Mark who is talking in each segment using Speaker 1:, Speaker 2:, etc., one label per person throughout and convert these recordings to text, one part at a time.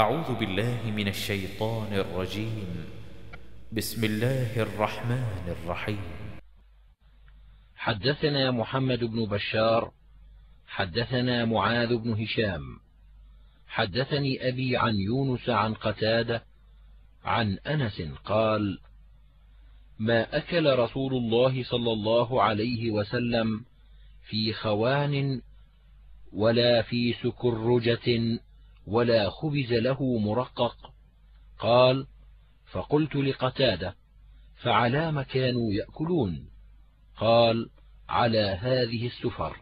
Speaker 1: أعوذ بالله من الشيطان الرجيم. بسم الله الرحمن الرحيم.
Speaker 2: حدثنا محمد بن بشار حدثنا معاذ بن هشام حدثني أبي عن يونس عن قتادة عن أنس قال ما أكل رسول الله صلى الله عليه وسلم في خوان ولا في سكرجة ولا خبز له مرقق. قال فقلت لقتادة فعلام كانوا يأكلون. قال على هذه السفر.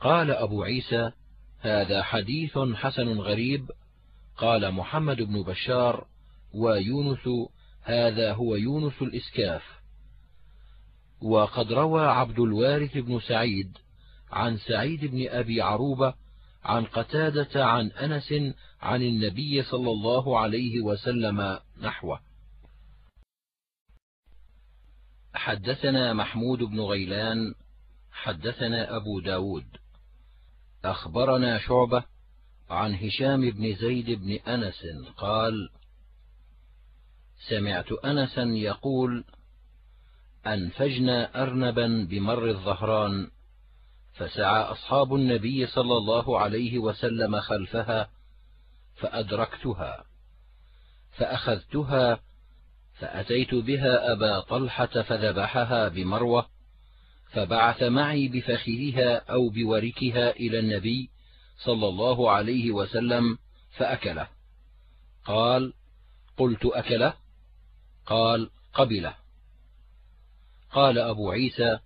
Speaker 2: قال أبو عيسى هذا حديث حسن غريب. قال محمد بن بشار ويونس هذا هو يونس الإسكاف. وقد روى عبد الوارث بن سعيد عن سعيد بن أبي عروبة عن قتادة عن أنس عن النبي صلى الله عليه وسلم نحوه. حدثنا محمود بن غيلان حدثنا أبو داود. أخبرنا شعبة عن هشام بن زيد بن أنس قال سمعت أنسا يقول أنفجنا أرنبا بمر الظهران فسعى أصحاب النبي صلى الله عليه وسلم خلفها فأدركتها فأخذتها فأتيت بها أبا طلحة فذبحها بمروة فبعث معي بفخذها أو بوركها إلى النبي صلى الله عليه وسلم فأكله. قال قلت أكله؟ قال قبله. قال أبو عيسى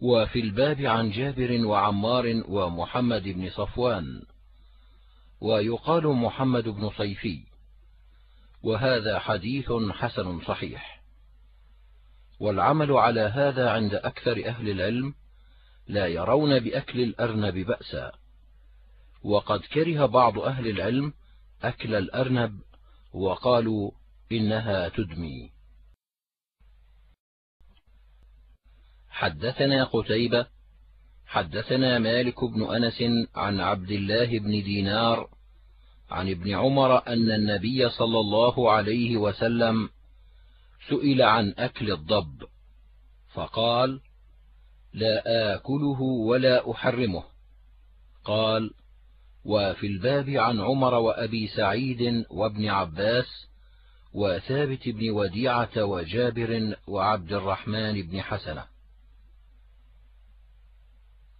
Speaker 2: وفي الباب عن جابر وعمار ومحمد بن صفوان ويقال محمد بن صيفي وهذا حديث حسن صحيح. والعمل على هذا عند أكثر أهل العلم لا يرون بأكل الأرنب بأسا وقد كره بعض أهل العلم أكل الأرنب وقالوا إنها تدمي. حدثنا قتيبة حدثنا مالك بن أنس عن عبد الله بن دينار عن ابن عمر أن النبي صلى الله عليه وسلم سئل عن أكل الضب فقال لا آكله ولا أحرمه قال وفي الباب عن عمر وأبي سعيد وابن عباس وثابت بن وديعة وجابر وعبد الرحمن بن حسنة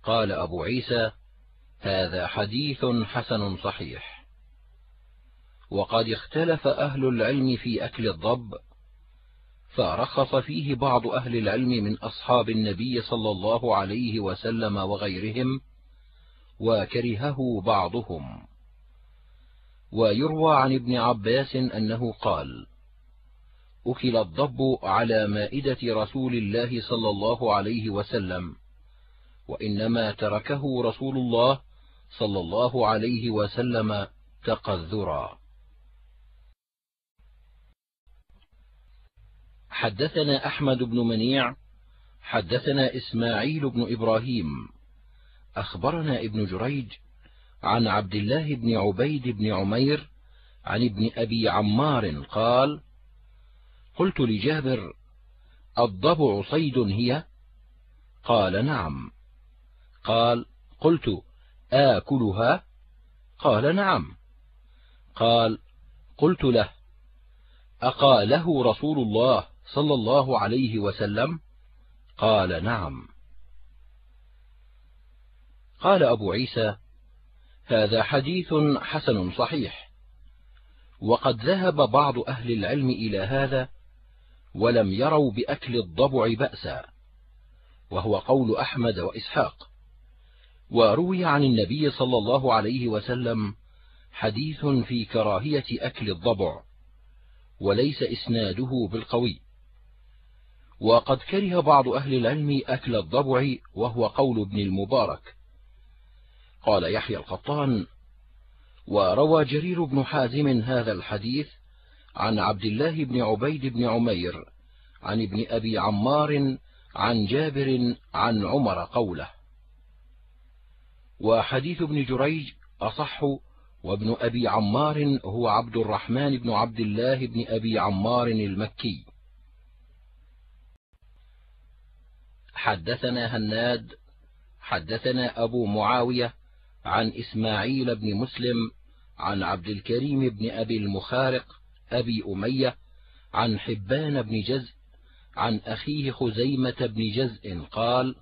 Speaker 2: قال أبو عيسى هذا حديث حسن صحيح. وقد اختلف أهل العلم في أكل الضب فرخص فيه بعض أهل العلم من أصحاب النبي صلى الله عليه وسلم وغيرهم وكرهه بعضهم. ويروى عن ابن عباس أنه قال أكل الضب على مائدة رسول الله صلى الله عليه وسلم وإنما تركه رسول الله صلى الله عليه وسلم تقذرا. حدثنا أحمد بن منيع حدثنا إسماعيل بن إبراهيم أخبرنا ابن جريج عن عبد الله بن عبيد بن عمير عن ابن أبي عمار قال قلت لجابر الضبع صيد هي؟ قال نعم. قال قلت آكلها؟ قال نعم. قال قلت له أقاله رسول الله صلى الله عليه وسلم؟ قال نعم. قال أبو عيسى هذا حديث حسن صحيح وقد ذهب بعض أهل العلم إلى هذا ولم يروا بأكل الضبع بأسا وهو قول أحمد وإسحاق. وروي عن النبي صلى الله عليه وسلم حديث في كراهية أكل الضبع وليس إسناده بالقوي. وقد كره بعض أهل العلم أكل الضبع وهو قول ابن المبارك. قال يحيى القطان وروى جرير بن حازم هذا الحديث عن عبد الله بن عبيد بن عمير عن ابن أبي عمار عن جابر عن عمر قوله. وحديث ابن جريج أصح وابن أبي عمار هو عبد الرحمن بن عبد الله بن أبي عمار المكي. حدثنا هناد حدثنا أبو معاوية عن إسماعيل بن مسلم عن عبد الكريم بن أبي المخارق أبي أمية عن حبان بن جزء عن أخيه خزيمة بن جزء قال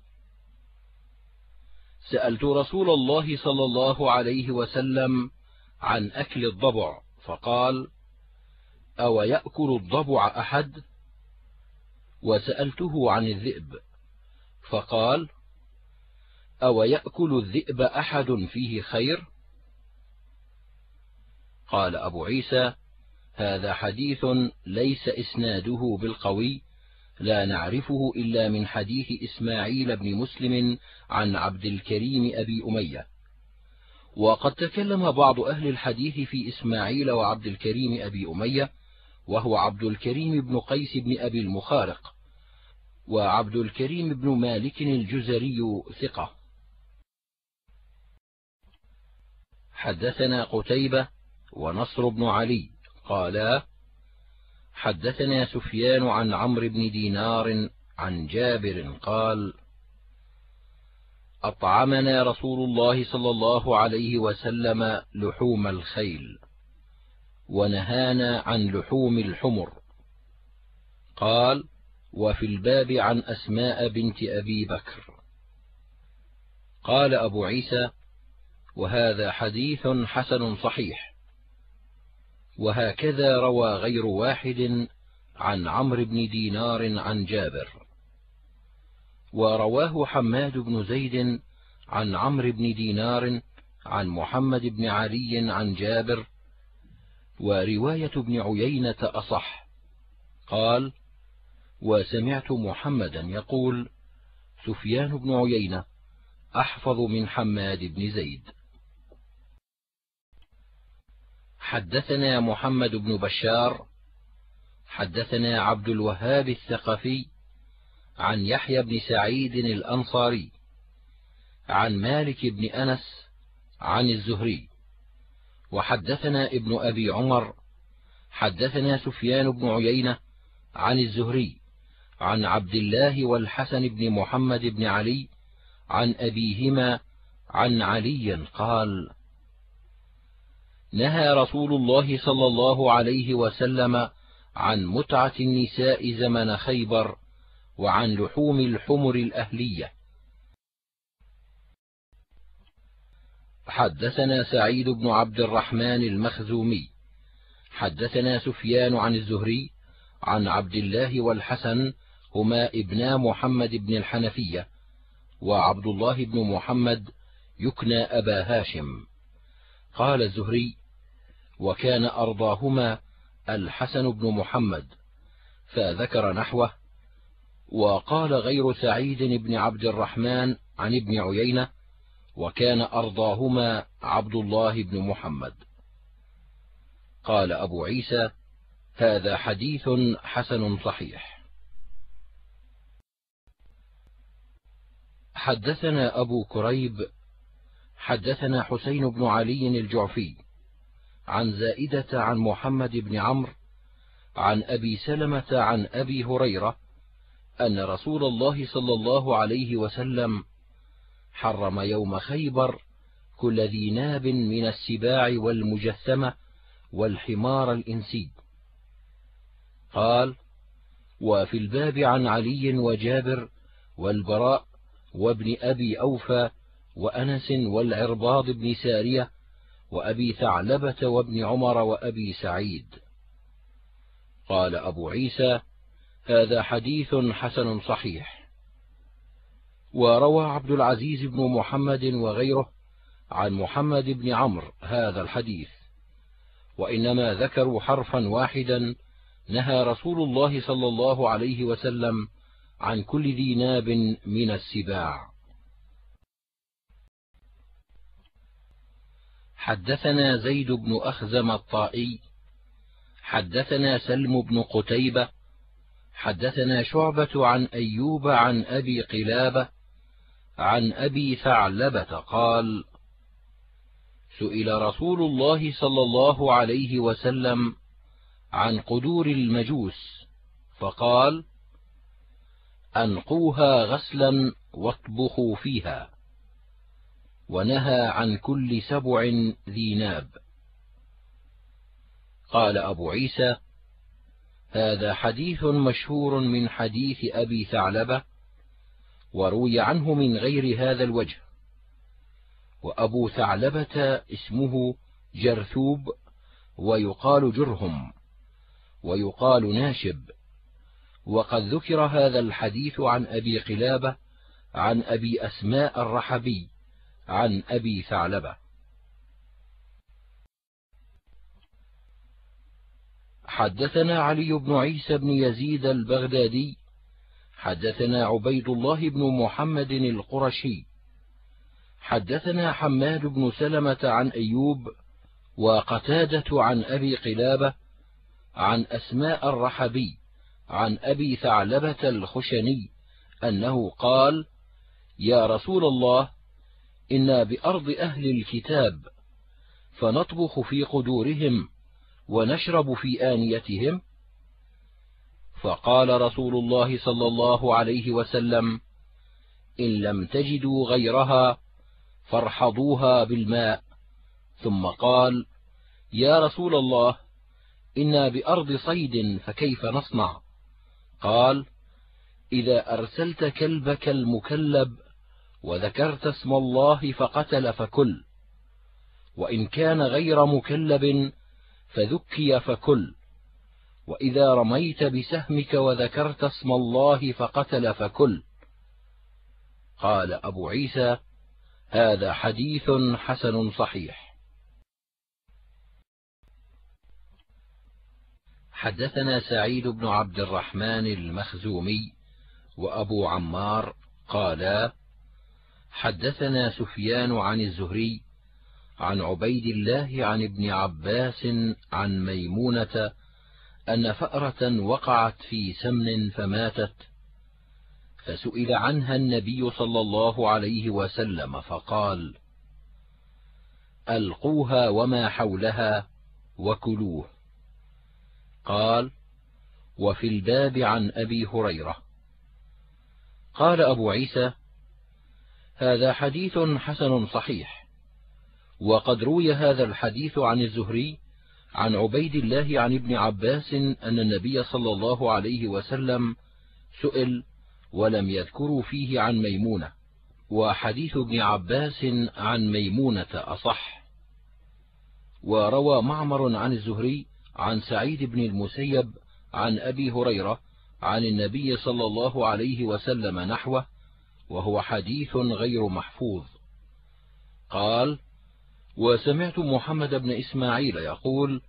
Speaker 2: سألت رسول الله صلى الله عليه وسلم عن أكل الضبع فقال أو يأكل الضبع أحد؟ وسألته عن الذئب فقال أو يأكل الذئب أحد فيه خير؟ قال أبو عيسى هذا حديث ليس إسناده بالقوي لا نعرفه إلا من حديث إسماعيل بن مسلم عن عبد الكريم أبي أمية. وقد تكلم بعض أهل الحديث في إسماعيل وعبد الكريم أبي أمية وهو عبد الكريم بن قيس بن أبي المخارق وعبد الكريم بن مالك الجزري ثقة. حدثنا قتيبة ونصر بن علي قالا حدثنا سفيان عن عمرو بن دينار عن جابر قال أطعمنا رسول الله صلى الله عليه وسلم لحوم الخيل ونهانا عن لحوم الحمر. قال وفي الباب عن أسماء بنت أبي بكر. قال أبو عيسى وهذا حديث حسن صحيح. وهكذا روى غير واحد عن عمرو بن دينار عن جابر. ورواه حماد بن زيد عن عمرو بن دينار عن محمد بن علي عن جابر. ورواية ابن عيينة أصح. قال وسمعت محمدا يقول سفيان بن عيينة أحفظ من حماد بن زيد. حدثنا محمد بن بشار حدثنا عبد الوهاب الثقفي عن يحيى بن سعيد الأنصاري عن مالك بن أنس عن الزهري وحدثنا ابن أبي عمر حدثنا سفيان بن عيينة عن الزهري عن عبد الله والحسن بن محمد بن علي عن أبيهما عن علي قال نهى رسول الله صلى الله عليه وسلم عن متعة النساء زمن خيبر وعن لحوم الحمر الأهلية. حدثنا سعيد بن عبد الرحمن المخزومي. حدثنا سفيان عن الزهري عن عبد الله والحسن هما ابنا محمد بن الحنفية وعبد الله بن محمد يكنى أبا هاشم. قال الزهري وكان أرضاهما الحسن بن محمد فذكر نحوه وقال غير سعيد بن عبد الرحمن عن ابن عيينة وكان أرضاهما عبد الله بن محمد. قال أبو عيسى هذا حديث حسن صحيح. حدثنا أبو كريب حدثنا حسين بن علي الجعفي عن زائدة عن محمد بن عمرو عن أبي سلمة عن أبي هريرة أن رسول الله صلى الله عليه وسلم حرم يوم خيبر كل ذي ناب من السباع والمجثمة والحمار الإنسي. قال وفي الباب عن علي وجابر والبراء وابن أبي أوفى وأنس والعرباض بن سارية وأبي ثعلبة وابن عمر وأبي سعيد. قال أبو عيسى هذا حديث حسن صحيح. وروى عبد العزيز بن محمد وغيره عن محمد بن عمرو هذا الحديث. وإنما ذكروا حرفا واحدا نهى رسول الله صلى الله عليه وسلم عن كل ذي ناب من السباع. حدثنا زيد بن أخزم الطائي حدثنا سلم بن قتيبة حدثنا شعبة عن أيوب عن أبي قلابة عن أبي ثعلبة قال سئل رسول الله صلى الله عليه وسلم عن قدور المجوس فقال أنقوها غسلا واطبخوا فيها. ونهى عن كل سبع ذي ناب. قال أبو عيسى هذا حديث مشهور من حديث أبي ثعلبة وروي عنه من غير هذا الوجه. وأبو ثعلبة اسمه جرثوب ويقال جرهم ويقال ناشب. وقد ذكر هذا الحديث عن أبي قلابة عن أبي أسماء الرحبي. عن أبي ثعلبة. حدثنا علي بن عيسى بن يزيد البغدادي. حدثنا عبيد الله بن محمد القرشي. حدثنا حماد بن سلمة عن أيوب وقتادة عن أبي قلابة عن أسماء الرحبي عن أبي ثعلبة الخشني أنه قال يا رسول الله إنا بأرض أهل الكتاب فنطبخ في قدورهم ونشرب في آنيتهم. فقال رسول الله صلى الله عليه وسلم إن لم تجدوا غيرها فارحضوها بالماء. ثم قال يا رسول الله إنا بأرض صيد فكيف نصنع؟ قال إذا أرسلت كلبك المكلب وذكرت اسم الله فقتل فكل وإن كان غير مكلب فذكي فكل وإذا رميت بسهمك وذكرت اسم الله فقتل فكل. قال أبو عيسى هذا حديث حسن صحيح. حدثنا سعيد بن عبد الرحمن المخزومي وأبو عمار قالا حدثنا سفيان عن الزهري عن عبيد الله عن ابن عباس عن ميمونة أن فأرة وقعت في سمن فماتت فسئل عنها النبي صلى الله عليه وسلم فقال ألقوها وما حولها وكلوه. قال وفي الباب عن أبي هريرة. قال أبو عيسى هذا حديث حسن صحيح. وقد روي هذا الحديث عن الزهري عن عبيد الله عن ابن عباس أن النبي صلى الله عليه وسلم سئل ولم يذكروا فيه عن ميمونة وحديث ابن عباس عن ميمونة أصح. وروى معمر عن الزهري عن سعيد بن المسيب عن أبي هريرة عن النبي صلى الله عليه وسلم نحوه وهو حديث غير محفوظ. قال وسمعت محمد بن إسماعيل يقول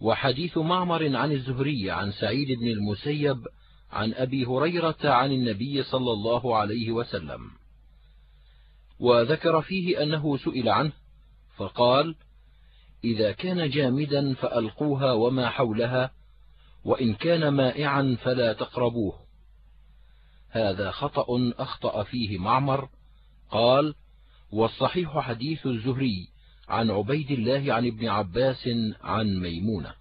Speaker 2: وحديث معمر عن الزهري عن سعيد بن المسيب عن أبي هريرة عن النبي صلى الله عليه وسلم. وذكر فيه أنه سئل عنه فقال إذا كان جامدا فألقوها وما حولها وإن كان مائعا فلا تقربوه. هذا خطأ أخطأ فيه معمر قال والصحيح حديث الزهري عن عبيد الله عن ابن عباس عن ميمونة.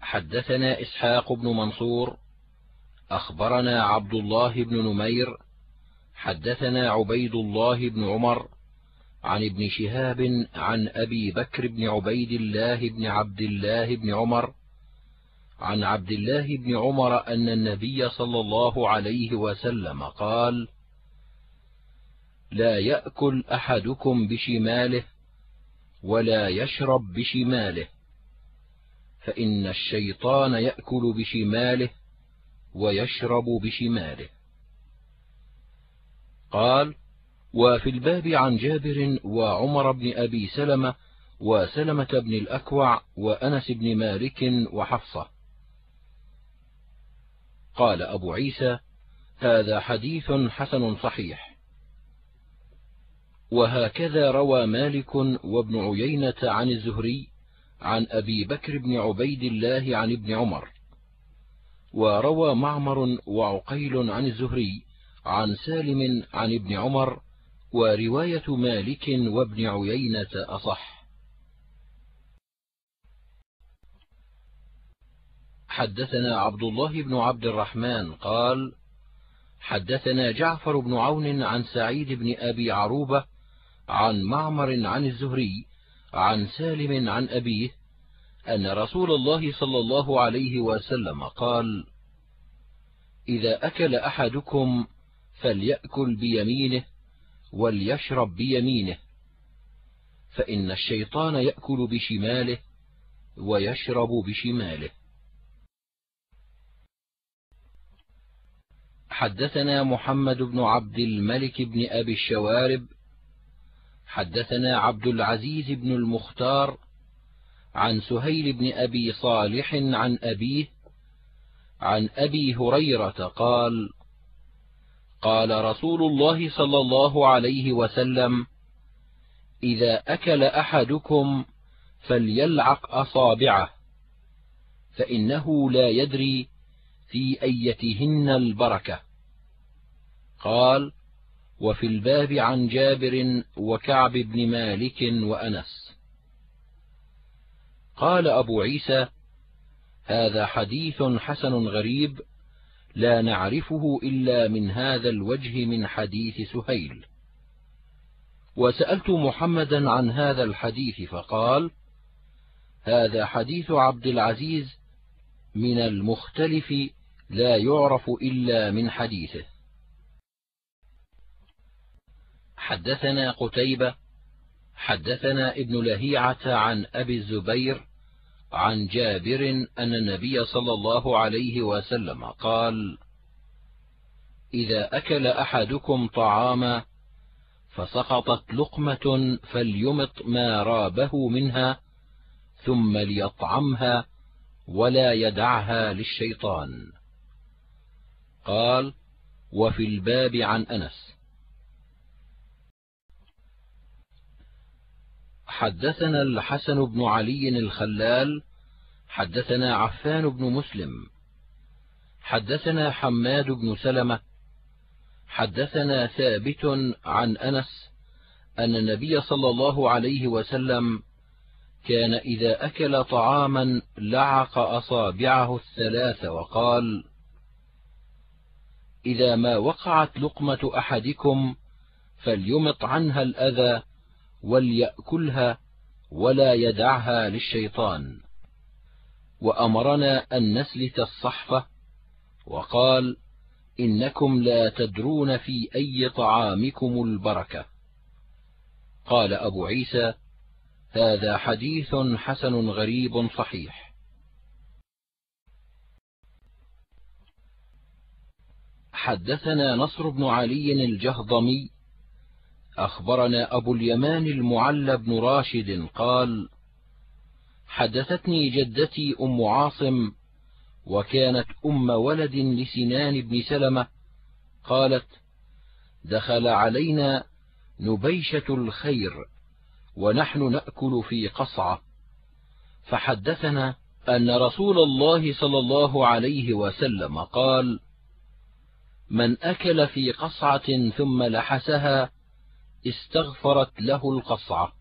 Speaker 2: حدثنا إسحاق بن منصور أخبرنا عبد الله بن نمير حدثنا عبيد الله بن عمر عن ابن شهاب عن أبي بكر بن عبيد الله بن عبد الله بن عمر عن عبد الله بن عمر أن النبي صلى الله عليه وسلم قال لا يأكل أحدكم بشماله ولا يشرب بشماله فإن الشيطان يأكل بشماله ويشرب بشماله. قال وفي الباب عن جابر وعمر بن أبي سلمة وسلمة بن الأكوع وأنس بن مالك وحفصة. قال أبو عيسى هذا حديث حسن صحيح. وهكذا روى مالك وابن عيينة عن الزهري عن أبي بكر بن عبيد الله عن ابن عمر. وروى معمر وعقيل عن الزهري عن سالم عن ابن عمر ورواية مالك وابن عيينة أصح. حدثنا عبد الله بن عبد الرحمن قال حدثنا جعفر بن عون عن سعيد بن أبي عروبة عن معمر عن الزهري عن سالم عن أبيه أن رسول الله صلى الله عليه وسلم قال إذا أكل أحدكم فليأكل بيمينه وليشرب بيمينه فإن الشيطان يأكل بشماله ويشرب بشماله. حدثنا محمد بن عبد الملك بن أبي الشوارب حدثنا عبد العزيز بن المختار عن سهيل بن أبي صالح عن أبيه عن أبي هريرة قال قال رسول الله صلى الله عليه وسلم إذا أكل أحدكم فليلعق أصابعه فإنه لا يدري في أيتهن البركة. قال وفي الباب عن جابر وكعب بن مالك وأنس. قال أبو عيسى هذا حديث حسن غريب لا نعرفه إلا من هذا الوجه من حديث سهيل. وسألت محمدا عن هذا الحديث فقال هذا حديث عبد العزيز من المختلف لا يعرف إلا من حديثه. حدثنا قتيبة حدثنا ابن لهيعة عن أبي الزبير عن جابر أن النبي صلى الله عليه وسلم قال إذا أكل أحدكم طعاما فسقطت لقمة فليمط ما رابه منها ثم ليطعمها ولا يدعها للشيطان. قال وفي الباب عن أنس. حدثنا الحسن بن علي الخلال حدثنا عفان بن مسلم حدثنا حماد بن سلمة حدثنا ثابت عن أنس أن النبي صلى الله عليه وسلم كان إذا أكل طعاما لعق أصابعه الثلاث وقال إذا ما وقعت لقمة أحدكم فليمط عنها الأذى وليأكلها ولا يدعها للشيطان. وأمرنا أن نسلت الصحفة وقال إنكم لا تدرون في أي طعامكم البركة. قال أبو عيسى هذا حديث حسن غريب صحيح. حدثنا نصر بن علي الجهضمي أخبرنا أبو اليمان المعلى بن راشد قال حدثتني جدتي أم عاصم وكانت أم ولد لسنان بن سلمة قالت دخل علينا نبيشة الخير ونحن نأكل في قصعة. فحدثنا أن رسول الله صلى الله عليه وسلم قال من أكل في قصعة ثم لحسها استغفرت له القصعة.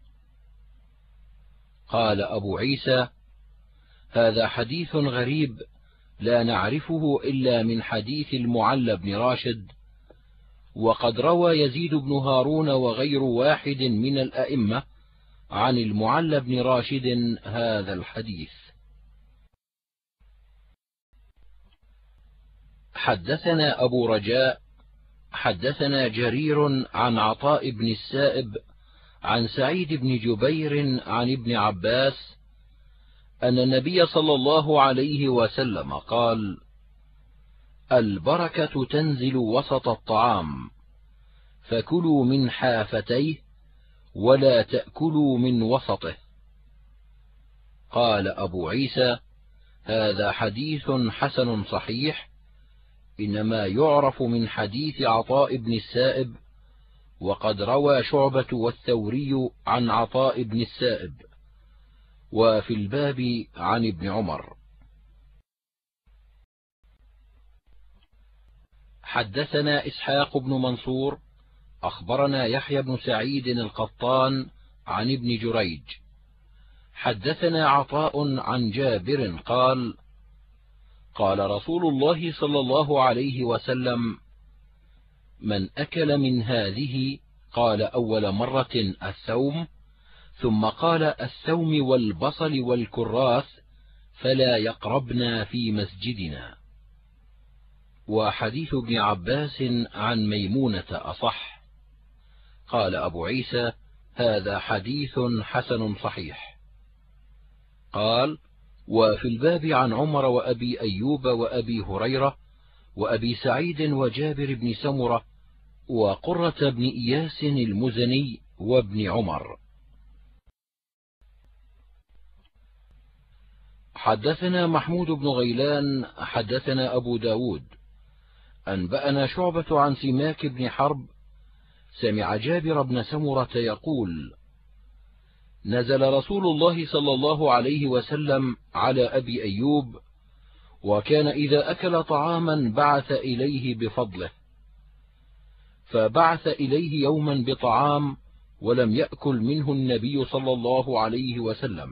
Speaker 2: قال أبو عيسى هذا حديث غريب لا نعرفه إلا من حديث المعلى بن راشد وقد روى يزيد بن هارون وغير واحد من الأئمة عن المعلى بن راشد هذا الحديث. حدثنا أبو رجاء حدثنا جرير عن عطاء بن السائب عن سعيد بن جبير عن ابن عباس أن النبي صلى الله عليه وسلم قال: البركة تنزل وسط الطعام، فكلوا من حافتيه ولا تأكلوا من وسطه. قال أبو عيسى: هذا حديث حسن صحيح، إنما يعرف من حديث عطاء بن السائب وقد روى شعبة والثوري عن عطاء بن السائب. وفي الباب عن ابن عمر. حدثنا إسحاق بن منصور أخبرنا يحيى بن سعيد القطان عن ابن جريج. حدثنا عطاء عن جابر قال قال رسول الله صلى الله عليه وسلم من أكل من هذه قال أول مرة الثوم ثم قال الثوم والبصل والكراث فلا يقربنا في مسجدنا وحديث ابن عباس عن ميمونة أصح. قال أبو عيسى هذا حديث حسن صحيح قال وفي الباب عن عمر وأبي أيوب وأبي هريرة وأبي سعيد وجابر بن سمرة وقرة بن إياس المزني وابن عمر. حدثنا محمود بن غيلان حدثنا أبو داود. أنبأنا شعبة عن سماك بن حرب. سمع جابر بن سمرة يقول نزل رسول الله صلى الله عليه وسلم على أبي أيوب وكان إذا أكل طعاما بعث إليه بفضله. فبعث إليه يوما بطعام ولم يأكل منه النبي صلى الله عليه وسلم.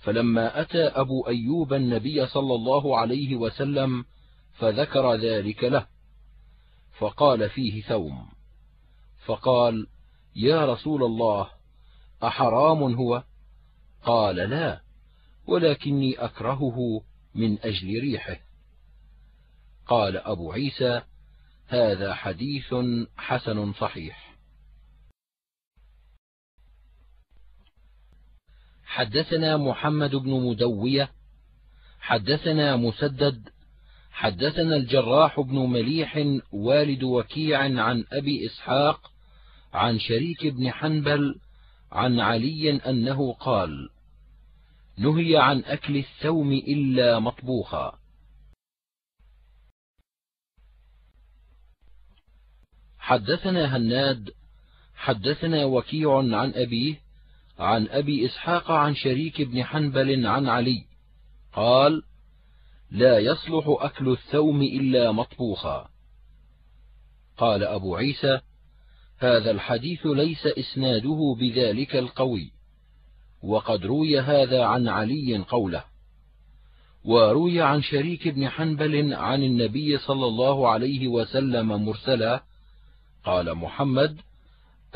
Speaker 2: فلما أتى أبو أيوب النبي صلى الله عليه وسلم فذكر ذلك له فقال فيه ثوم. فقال يا رسول الله أحرام هو؟ قال لا ولكني أكرهه من أجل ريحه. قال أبو عيسى هذا حديث حسن صحيح. حدثنا محمد بن مدوية حدثنا مسدد حدثنا الجراح بن مليح والد وكيع عن أبي إسحاق عن شريك بن حنبل عن علي أنه قال نهي عن أكل الثوم إلا مطبوخا. حدثنا هناد حدثنا وكيع عن أبيه عن أبي إسحاق عن شريك بن حنبل عن علي قال لا يصلح أكل الثوم إلا مطبوخا. قال أبو عيسى هذا الحديث ليس إسناده بذلك القوي وقد روي هذا عن علي قوله وروي عن شريك بن حنبل عن النبي صلى الله عليه وسلم مرسلا قال محمد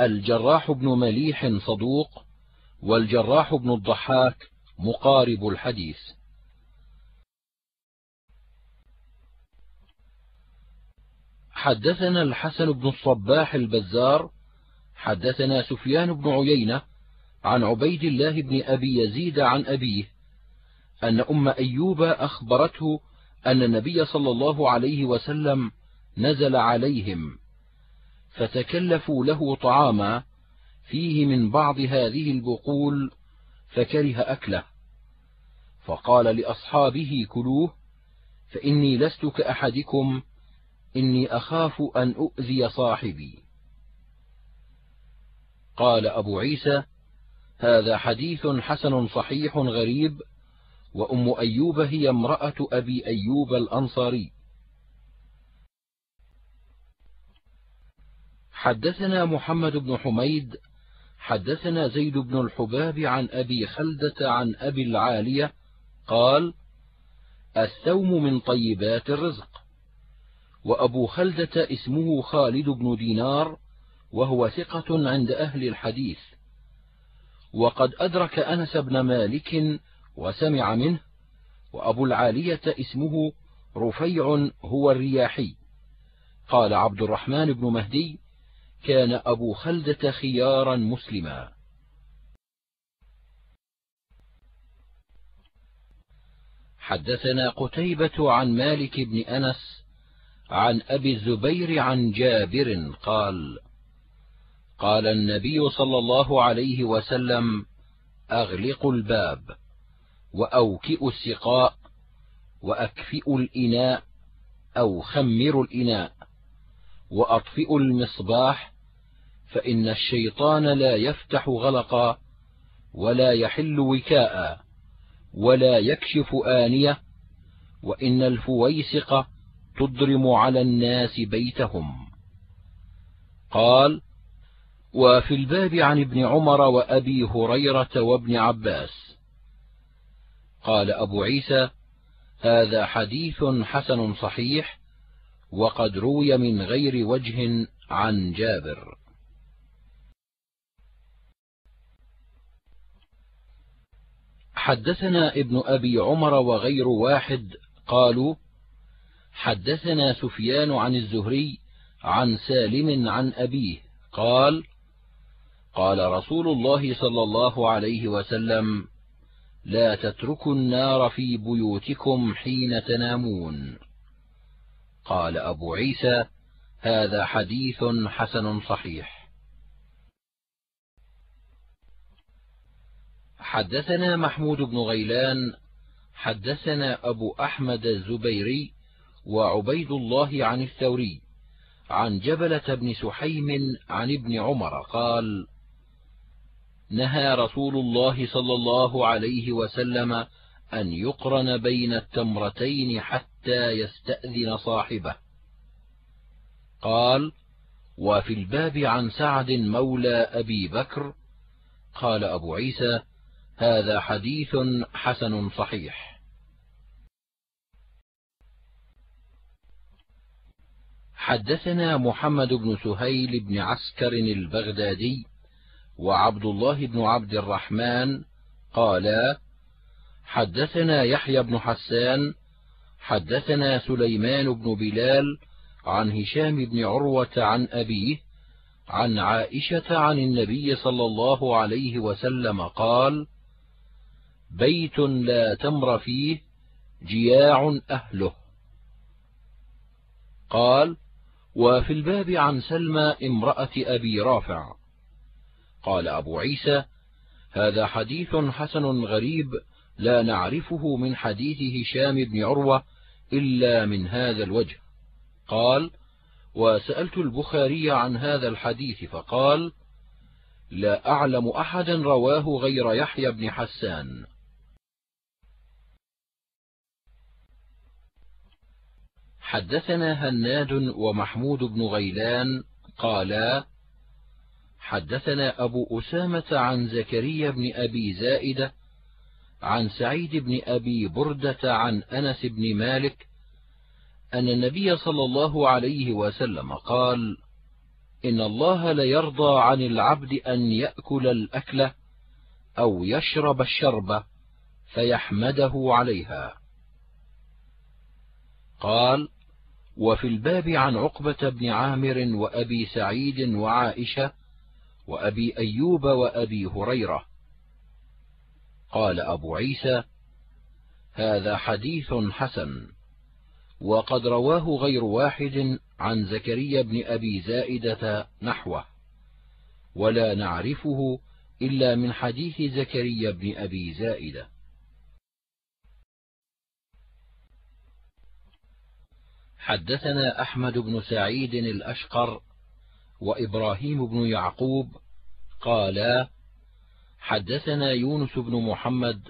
Speaker 2: الجراح بن مليح صدوق والجراح بن الضحاك مقارب الحديث. حدثنا الحسن بن الصباح البزار حدثنا سفيان بن عيينة عن عبيد الله بن أبي يزيد عن أبيه أن أم أيوب أخبرته أن النبي صلى الله عليه وسلم نزل عليهم فتكلفوا له طعاما فيه من بعض هذه البقول فكره أكله فقال لأصحابه كلوه فإني لست كأحدكم إني أخاف أن أؤذي صاحبي. قال أبو عيسى هذا حديث حسن صحيح غريب وأم أيوب هي امرأة أبي أيوب الأنصاري. حدثنا محمد بن حميد حدثنا زيد بن الحباب عن أبي خلدة عن أبي العالية قال الثوم من طيبات الرزق. وأبو خلدة اسمه خالد بن دينار وهو ثقة عند أهل الحديث. وقد أدرك أنس بن مالك وسمع منه وأبو العالية اسمه رفيع هو الرياحي. قال عبد الرحمن بن مهدي كان أبو خلدة خيارا مسلما. حدثنا قتيبة عن مالك بن أنس عن أبي الزبير عن جابر قال قال النبي صلى الله عليه وسلم أغلقوا الباب وأوكئوا السقاء وأكفئوا الإناء أو خمروا الإناء وأطفئوا المصباح فإن الشيطان لا يفتح غلقا ولا يحل وكاء ولا يكشف آنية وإن الفويسق تضرم على الناس بيتهم. قال وفي الباب عن ابن عمر وأبي هريرة وابن عباس. قال أبو عيسى هذا حديث حسن صحيح وقد روي من غير وجه عن جابر. حدثنا ابن أبي عمر وغير واحد قالوا حدثنا سفيان عن الزهري عن سالم عن أبيه قال قال رسول الله صلى الله عليه وسلم لا تتركوا النار في بيوتكم حين تنامون. قال أبو عيسى هذا حديث حسن صحيح. حدثنا محمود بن غيلان حدثنا أبو أحمد الزبيري وعبيد الله عن الثوري عن جبله بن سحيم عن ابن عمر قال نهى رسول الله صلى الله عليه وسلم أن يقرن بين التمرتين حتى يستأذن صاحبه. قال وفي الباب عن سعد مولى أبي بكر قال أبو عيسى هذا حديث حسن صحيح. حدثنا محمد بن سهيل بن عسكر البغدادي وعبد الله بن عبد الرحمن قالا حدثنا يحيى بن حسان حدثنا سليمان بن بلال عن هشام بن عروة عن أبيه عن عائشة عن النبي صلى الله عليه وسلم قال بيت لا تمر فيه جياع أهله. قال وفي الباب عن سلمى امرأة أبي رافع. قال أبو عيسى هذا حديث حسن غريب لا نعرفه من حديث هشام بن عروة إلا من هذا الوجه. قال وسألت البخاري عن هذا الحديث فقال لا أعلم أحدا رواه غير يحيى بن حسان. حدثنا هناد ومحمود بن غيلان قالا حدثنا أبو أسامة عن زكريا بن أبي زائدة عن سعيد بن أبي بردة عن أنس بن مالك أن النبي صلى الله عليه وسلم قال إن الله ليرضى عن العبد أن يأكل الاكله أو يشرب الشربه فيحمده عليها. قال وفي الباب عن عقبة بن عامر وأبي سعيد وعائشة وأبي أيوب وأبي هريرة. قال أبو عيسى هذا حديث حسن وقد رواه غير واحد عن زكريا بن أبي زائدة نحوه ولا نعرفه إلا من حديث زكريا بن أبي زائدة. حدثنا أحمد بن سعيد الأشقر وإبراهيم بن يعقوب قالا حدثنا يونس بن محمد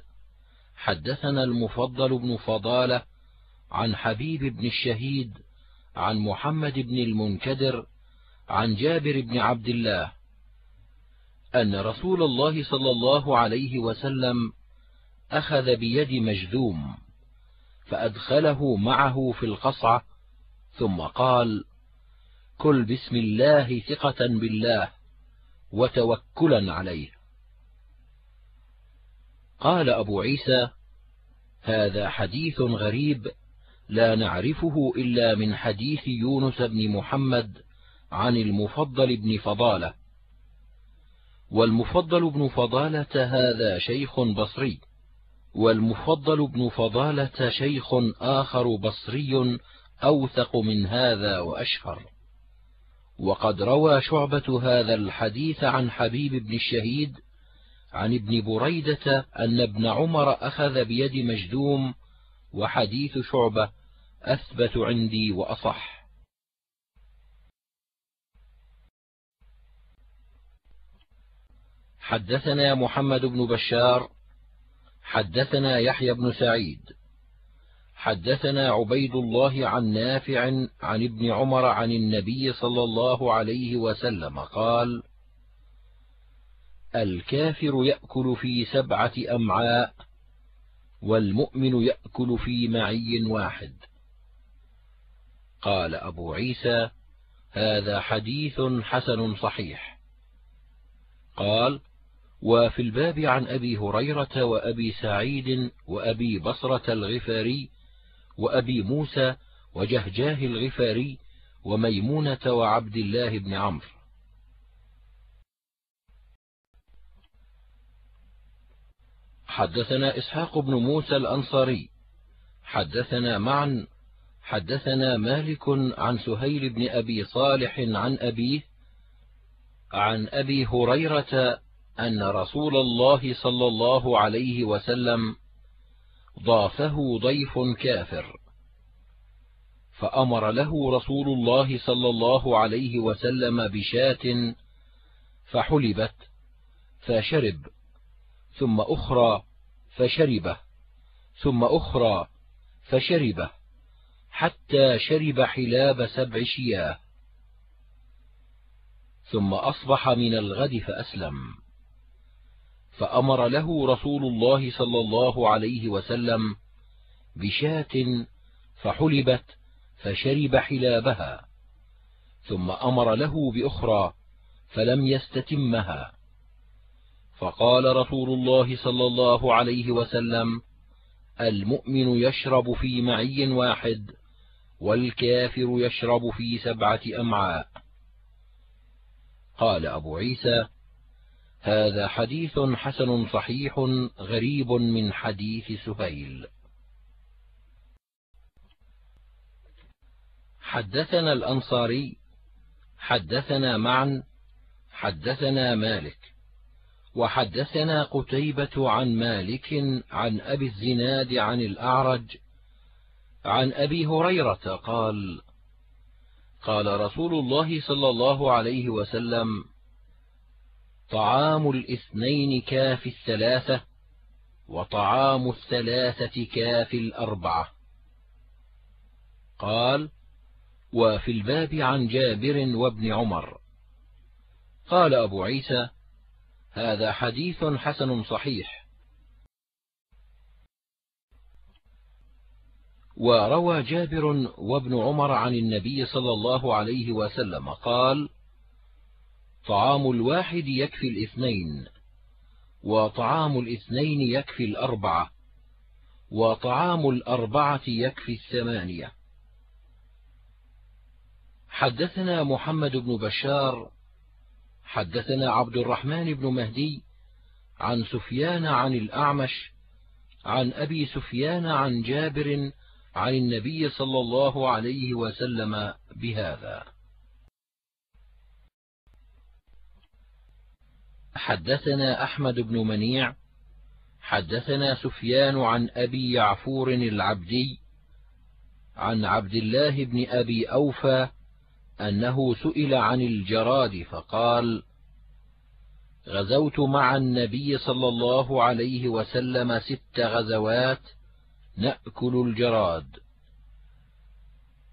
Speaker 2: حدثنا المفضل بن فضالة عن حبيب بن الشهيد عن محمد بن المنكدر عن جابر بن عبد الله أن رسول الله صلى الله عليه وسلم أخذ بيد مجذوم فأدخله معه في القصعة ثم قال كل بسم الله ثقة بالله وتوكلا عليه. قال أبو عيسى هذا حديث غريب لا نعرفه إلا من حديث يونس بن محمد عن المفضل بن فضالة. والمفضل بن فضالة هذا شيخ بصري والمفضل بن فضالة شيخ آخر بصري أوثق من هذا وأشهر. وقد روى شعبة هذا الحديث عن حبيب بن الشهيد عن ابن بريدة أن ابن عمر أخذ بيد مجدوم وحديث شعبة أثبت عندي وأصح. حدثنا محمد بن بشار حدثنا يحيى بن سعيد حدثنا عبيد الله عن نافع عن ابن عمر عن النبي صلى الله عليه وسلم قال الكافر يأكل في سبعة أمعاء والمؤمن يأكل في معي واحد. قال أبو عيسى هذا حديث حسن صحيح. قال وفي الباب عن أبي هريرة وأبي سعيد وأبي بصرة الغفاري وأبي موسى وجهجاه الغفاري وميمونة وعبد الله بن عمرو. حدثنا إسحاق بن موسى الأنصاري. حدثنا معا حدثنا مالك عن سهيل بن أبي صالح عن أبيه عن أبي هريرة أن رسول الله صلى الله عليه وسلم ضافه ضيف كافر. فأمر له رسول الله صلى الله عليه وسلم بشاة فحلبت فشرب ثم أخرى فشربه ثم أخرى فشربه حتى شرب حلاب سبع شياه. ثم أصبح من الغد فأسلم. فأمر له رسول الله صلى الله عليه وسلم بشاة فحلبت فشرب حلابها ثم أمر له بأخرى فلم يستتمها. فقال رسول الله صلى الله عليه وسلم المؤمن يشرب في معي واحد والكافر يشرب في سبعة أمعاء. قال أبو عيسى هذا حديث حسن صحيح غريب من حديث سهيل. حدثنا الأنصاري حدثنا معا حدثنا مالك وحدثنا قتيبة عن مالك عن أبي الزناد عن الأعرج عن أبي هريرة قال قال رسول الله صلى الله عليه وسلم طعام الاثنين كافي الثلاثة وطعام الثلاثة كافي الأربعة. قال وفي الباب عن جابر وابن عمر. قال أبو عيسى هذا حديث حسن صحيح. وروى جابر وابن عمر عن النبي صلى الله عليه وسلم قال طعام الواحد يكفي الاثنين وطعام الاثنين يكفي الأربعة وطعام الأربعة يكفي الثمانية. حدثنا محمد بن بشار حدثنا عبد الرحمن بن مهدي عن سفيان عن الأعمش عن أبي سفيان عن جابر عن النبي صلى الله عليه وسلم بهذا. حدثنا أحمد بن منيع حدثنا سفيان عن أبي يعفور العبدي عن عبد الله بن أبي أوفى أنه سئل عن الجراد فقال غزوت مع النبي صلى الله عليه وسلم ست غزوات نأكل الجراد.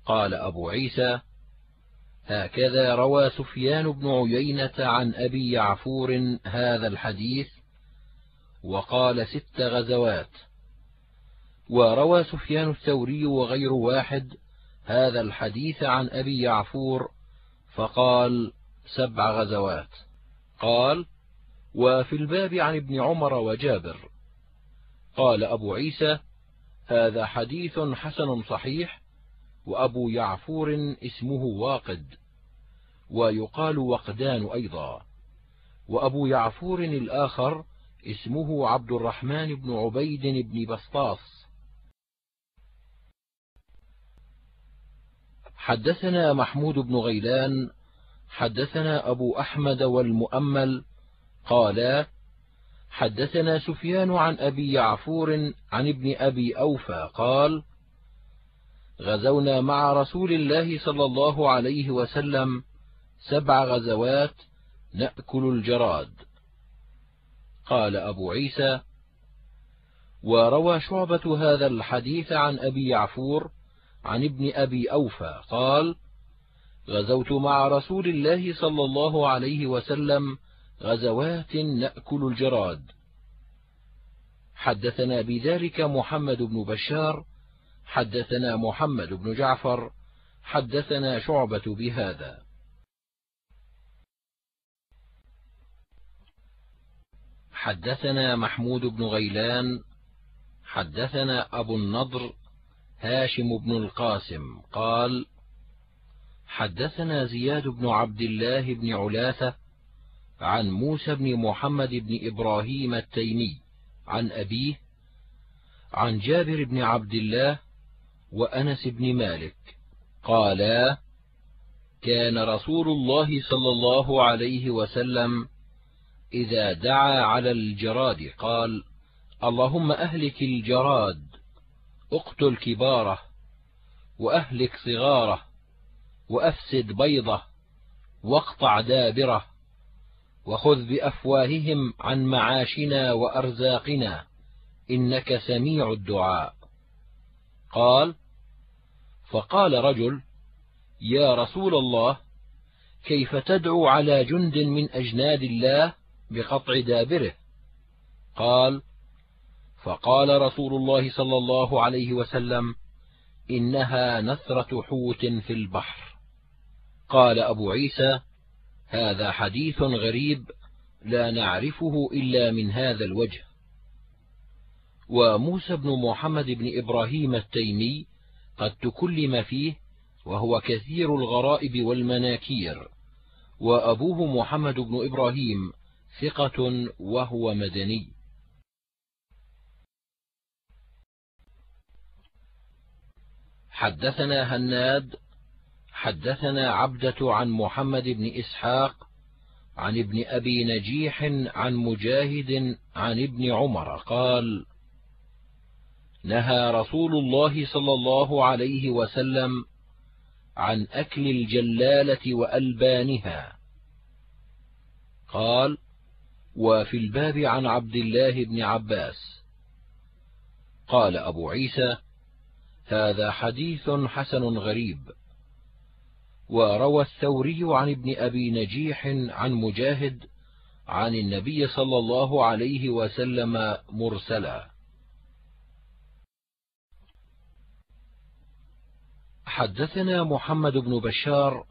Speaker 2: قال أبو عيسى هكذا روى سفيان بن عيينة عن أبي يعفور هذا الحديث وقال ست غزوات. وروى سفيان الثوري وغير واحد هذا الحديث عن أبي يعفور فقال سبع غزوات. قال وفي الباب عن ابن عمر وجابر. قال أبو عيسى هذا حديث حسن صحيح وأبو يعفور اسمه واقد ويقال وقدان أيضا وأبو يعفور الآخر اسمه عبد الرحمن بن عبيد بن بسطاس حدثنا محمود بن غيلان حدثنا أبو أحمد والمؤمل قالا حدثنا سفيان عن أبي يعفور عن ابن أبي أوفى قال غزونا مع رسول الله صلى الله عليه وسلم سبع غزوات نأكل الجراد. قال أبو عيسى وروى شعبة هذا الحديث عن أبي يعفور عن ابن أبي أوفى قال غزوت مع رسول الله صلى الله عليه وسلم غزوات نأكل الجراد. حدثنا بذلك محمد بن بشار حدثنا محمد بن جعفر حدثنا شعبة بهذا. حدثنا محمود بن غيلان حدثنا أبو النضر هاشم بن القاسم قال حدثنا زياد بن عبد الله بن علاثة عن موسى بن محمد بن إبراهيم التيمي عن أبيه عن جابر بن عبد الله وأنس بن مالك قالا كان رسول الله صلى الله عليه وسلم إذا دعا على الجراد قال اللهم أهلك الجراد اقتل كباره وأهلك صغاره وأفسد بيضه واقطع دابره وخذ بأفواههم عن معاشنا وأرزاقنا إنك سميع الدعاء. قال فقال رجل يا رسول الله كيف تدعو على جند من أجناد الله بقطع دابره؟ قال فقال رسول الله صلى الله عليه وسلم إنها نثرة حوت في البحر. قال أبو عيسى هذا حديث غريب لا نعرفه إلا من هذا الوجه. وموسى بن محمد بن إبراهيم التيمي قد تكلم فيه وهو كثير الغرائب والمناكير. وأبوه محمد بن إبراهيم ثقة وهو مدني. حدثنا هناد حدثنا عبدة عن محمد بن إسحاق عن ابن أبي نجيح عن مجاهد عن ابن عمر قال نهى رسول الله صلى الله عليه وسلم عن أكل الجلالة وألبانها. قال وفي الباب عن عبد الله بن عباس. قال أبو عيسى هذا حديث حسن غريب. وروى الثوري عن ابن أبي نجيح عن مجاهد عن النبي صلى الله عليه وسلم مرسلا. حدثنا محمد بن بشار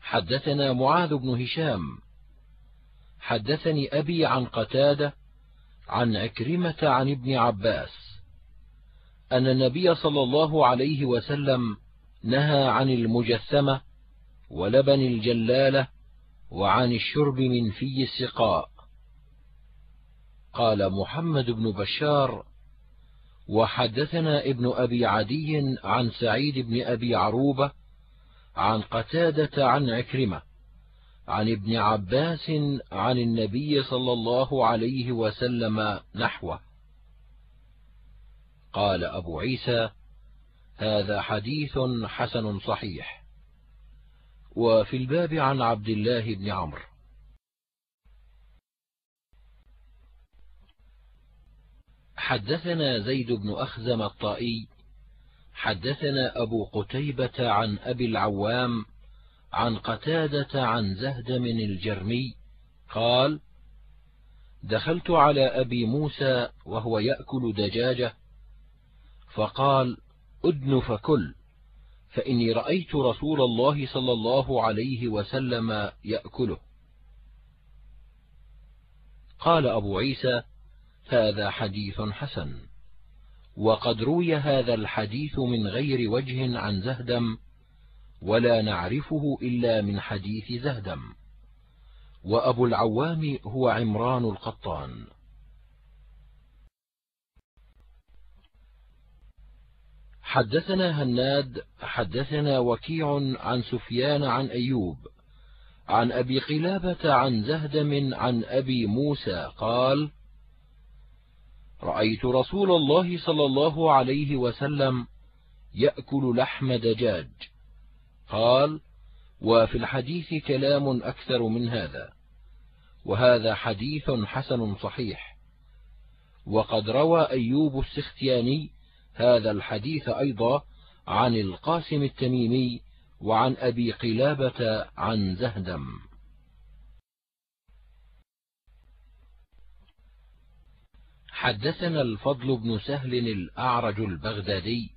Speaker 2: حدثنا معاذ بن هشام حدثني أبي عن قتادة عن عكرمة عن ابن عباس أن النبي صلى الله عليه وسلم نهى عن المجثمة ولبن الجلالة وعن الشرب من في السقاء. قال محمد بن بشار وحدثنا ابن أبي عدي عن سعيد بن أبي عروبة عن قتادة عن عكرمة عن ابن عباس عن النبي صلى الله عليه وسلم نحوه. قال أبو عيسى هذا حديث حسن صحيح. وفي الباب عن عبد الله بن عمرو. حدثنا زيد بن أخزم الطائي حدثنا أبو قتيبة عن أبي العوام عن قتادة عن زهدم الجرمي قال دخلت على أبي موسى وهو يأكل دجاجة فقال أدن فكل فإني رأيت رسول الله صلى الله عليه وسلم يأكله. قال أبو عيسى هذا حديث حسن. وقد روي هذا الحديث من غير وجه عن زهدم ولا نعرفه إلا من حديث زهدم. وأبو العوام هو عمران القطان. حدثنا هناد حدثنا وكيع عن سفيان عن أيوب عن أبي قلابة عن زهدم عن أبي موسى قال رأيت رسول الله صلى الله عليه وسلم يأكل لحم دجاج. قال وفي الحديث كلام أكثر من هذا وهذا حديث حسن صحيح. وقد روى أيوب السختياني هذا الحديث أيضا عن القاسم التميمي وعن أبي قلابة عن زهدم. حدثنا الفضل بن سهل الأعرج البغدادي.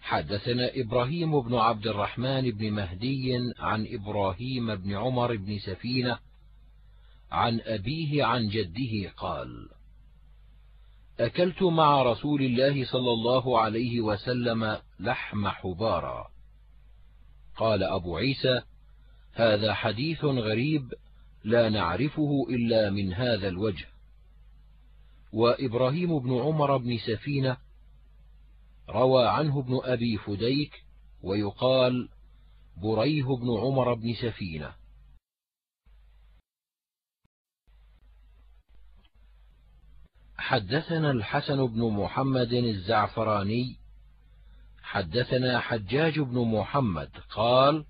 Speaker 2: حدثنا إبراهيم بن عبد الرحمن بن مهدي عن إبراهيم بن عمر بن سفينة عن أبيه عن جده قال أكلت مع رسول الله صلى الله عليه وسلم لحم حبارا. قال أبو عيسى هذا حديث غريب لا نعرفه إلا من هذا الوجه. وإبراهيم بن عمر بن سفينة روى عنه ابن أبي فديك ويقال بريه بن عمر بن سفينة. حدثنا الحسن بن محمد الزعفراني حدثنا حجاج بن محمد قال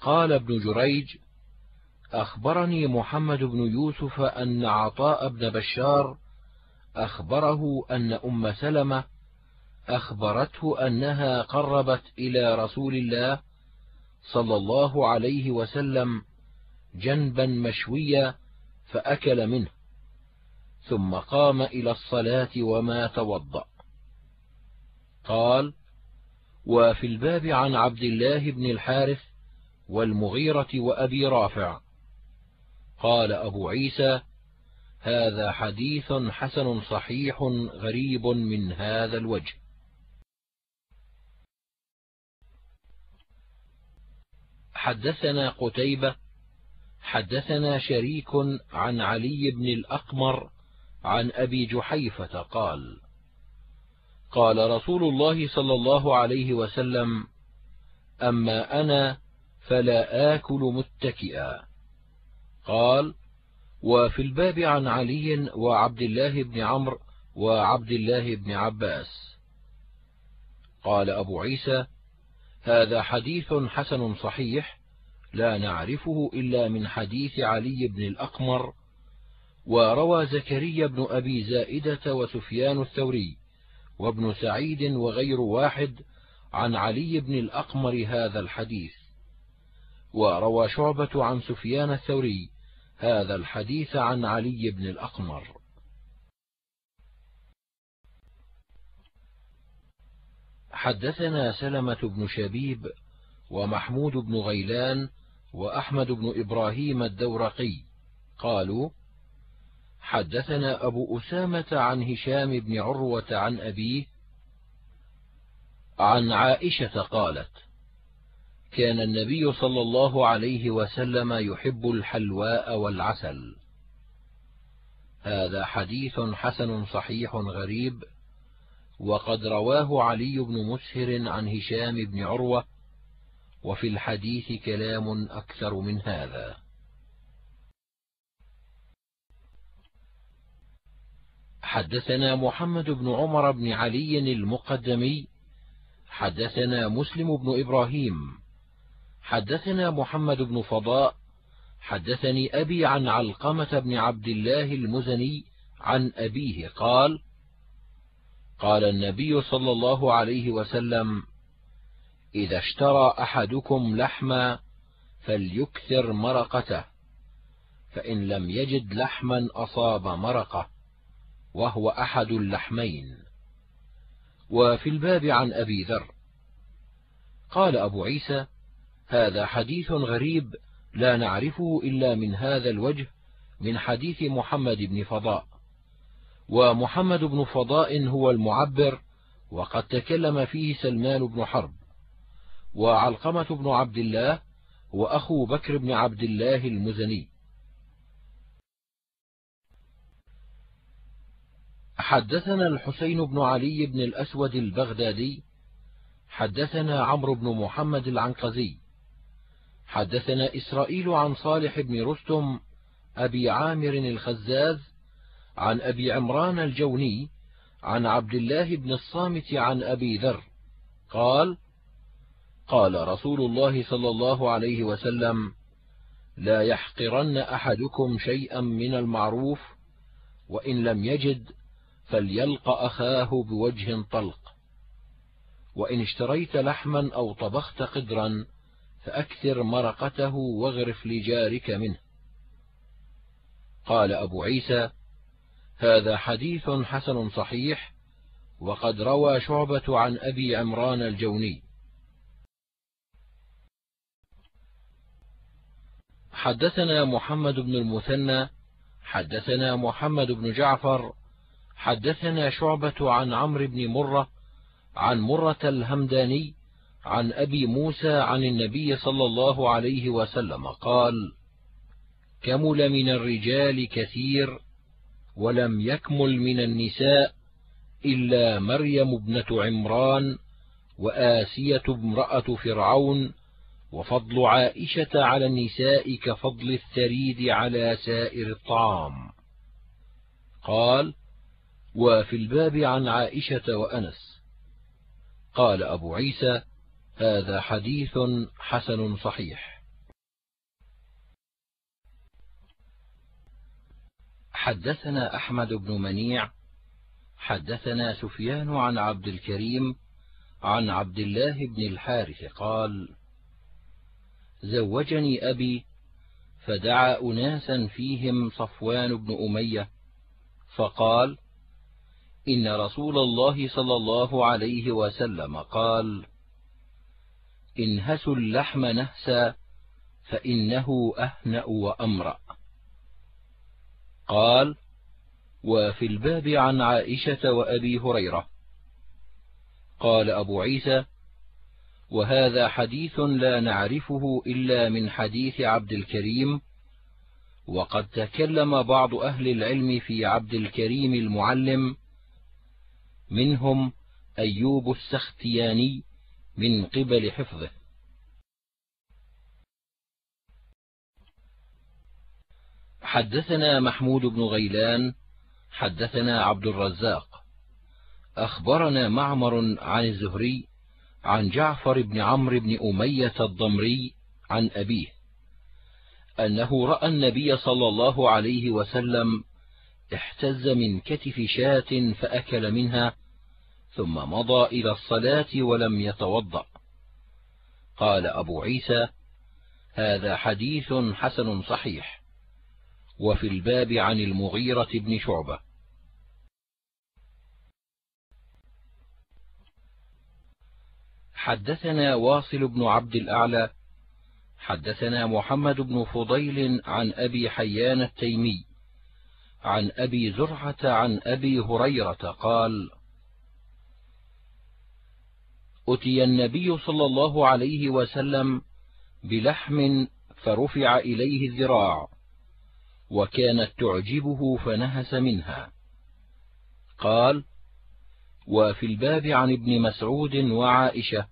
Speaker 2: قال ابن جريج أخبرني محمد بن يوسف أن عطاء بن بشار أخبره أن أم سلمة أخبرته أنها قربت إلى رسول الله صلى الله عليه وسلم جنبا مشويا فأكل منه ثم قام إلى الصلاة وما توضأ. قال وفي الباب عن عبد الله بن الحارث والمغيرة وأبي رافع قال أبو عيسى هذا حديث حسن صحيح غريب من هذا الوجه. حدثنا قتيبة حدثنا شريك عن علي بن الأقمر عن أبي جحيفة قال قال رسول الله صلى الله عليه وسلم أما أنا فلا آكل متكئا. قال وفي الباب عن علي وعبد الله بن عمرو وعبد الله بن عباس. قال أبو عيسى هذا حديث حسن صحيح لا نعرفه إلا من حديث علي بن الأقمر وروى زكريا بن أبي زائدة وسفيان الثوري وابن سعيد وغير واحد عن علي بن الأقمر هذا الحديث. وروى شعبة عن سفيان الثوري هذا الحديث عن علي بن الأقمر. حدثنا سلمة بن شبيب ومحمود بن غيلان وأحمد بن إبراهيم الدورقي قالوا حدثنا أبو أسامة عن هشام بن عروة عن أبيه عن عائشة قالت كان النبي صلى الله عليه وسلم يحب الحلواء والعسل. هذا حديث حسن صحيح غريب وقد رواه علي بن مسهر عن هشام بن عروة وفي الحديث كلام أكثر من هذا. حدثنا محمد بن عمر بن علي المقدمي حدثنا مسلم بن إبراهيم حدثنا محمد بن فضاء حدثني أبي عن علقمة بن عبد الله المزني عن أبيه قال قال النبي صلى الله عليه وسلم إذا اشترى أحدكم لحما فليكثر مرقته فإن لم يجد لحما أصاب مرقه وهو أحد اللحمين. وفي الباب عن أبي ذر قال أبو عيسى هذا حديث غريب لا نعرفه إلا من هذا الوجه من حديث محمد بن فضاء. ومحمد بن فضاء هو المعبر وقد تكلم فيه سلمان بن حرب. وعلقمة بن عبد الله وأخو بكر بن عبد الله المزني. حدثنا الحسين بن علي بن الأسود البغدادي حدثنا عمرو بن محمد العنقزي حدثنا إسرائيل عن صالح بن رستم أبي عامر الخزاز عن أبي عمران الجوني عن عبد الله بن الصامت عن أبي ذر قال قال رسول الله صلى الله عليه وسلم لا يحقرن أحدكم شيئا من المعروف وإن لم يجد فليلق أخاه بوجه طلق وإن اشتريت لحما أو طبخت قدرا فأكثر مرقته واغرف لجارك منه. قال أبو عيسى هذا حديث حسن صحيح وقد روى شعبة عن أبي عمران الجوني. حدثنا محمد بن المثنى حدثنا محمد بن جعفر حدثنا شعبة عن عمرو بن مرة عن مرة الهمداني عن أبي موسى عن النبي صلى الله عليه وسلم قال كمل من الرجال كثير ولم يكمل من النساء إلا مريم ابنة عمران وآسية امرأة فرعون وفضل عائشة على النساء كفضل الثريد على سائر الطعام قال وفي الباب عن عائشة وأنس قال أبو عيسى هذا حديث حسن صحيح. حدثنا أحمد بن منيع حدثنا سفيان عن عبد الكريم عن عبد الله بن الحارث قال زوجني أبي فدعا أناسا فيهم صفوان بن أمية فقال إن رسول الله صلى الله عليه وسلم قال انهسوا اللحم نهسا فإنه أهنأ وأمرأ. قال وفي الباب عن عائشة وأبي هريرة. قال أبو عيسى وهذا حديث لا نعرفه إلا من حديث عبد الكريم وقد تكلم بعض أهل العلم في عبد الكريم المعلم منهم أيوب السختياني من قبل حفظه. حدثنا محمود بن غيلان حدثنا عبد الرزاق. أخبرنا معمر عن الزهري عن جعفر بن عمرو بن أمية الضمري عن أبيه أنه رأى النبي صلى الله عليه وسلم احتز من كتف شاة فأكل منها ثم مضى إلى الصلاة ولم يتوضأ. قال أبو عيسى هذا حديث حسن صحيح. وفي الباب عن المغيرة بن شعبة. حدثنا واصل بن عبد الأعلى. حدثنا محمد بن فضيل عن أبي حيان التيمي. عن أبي زرعة عن أبي هريرة قال أتي النبي صلى الله عليه وسلم بلحم فرفع إليه الذراع وكانت تعجبه فنهس منها. قال وفي الباب عن ابن مسعود وعائشة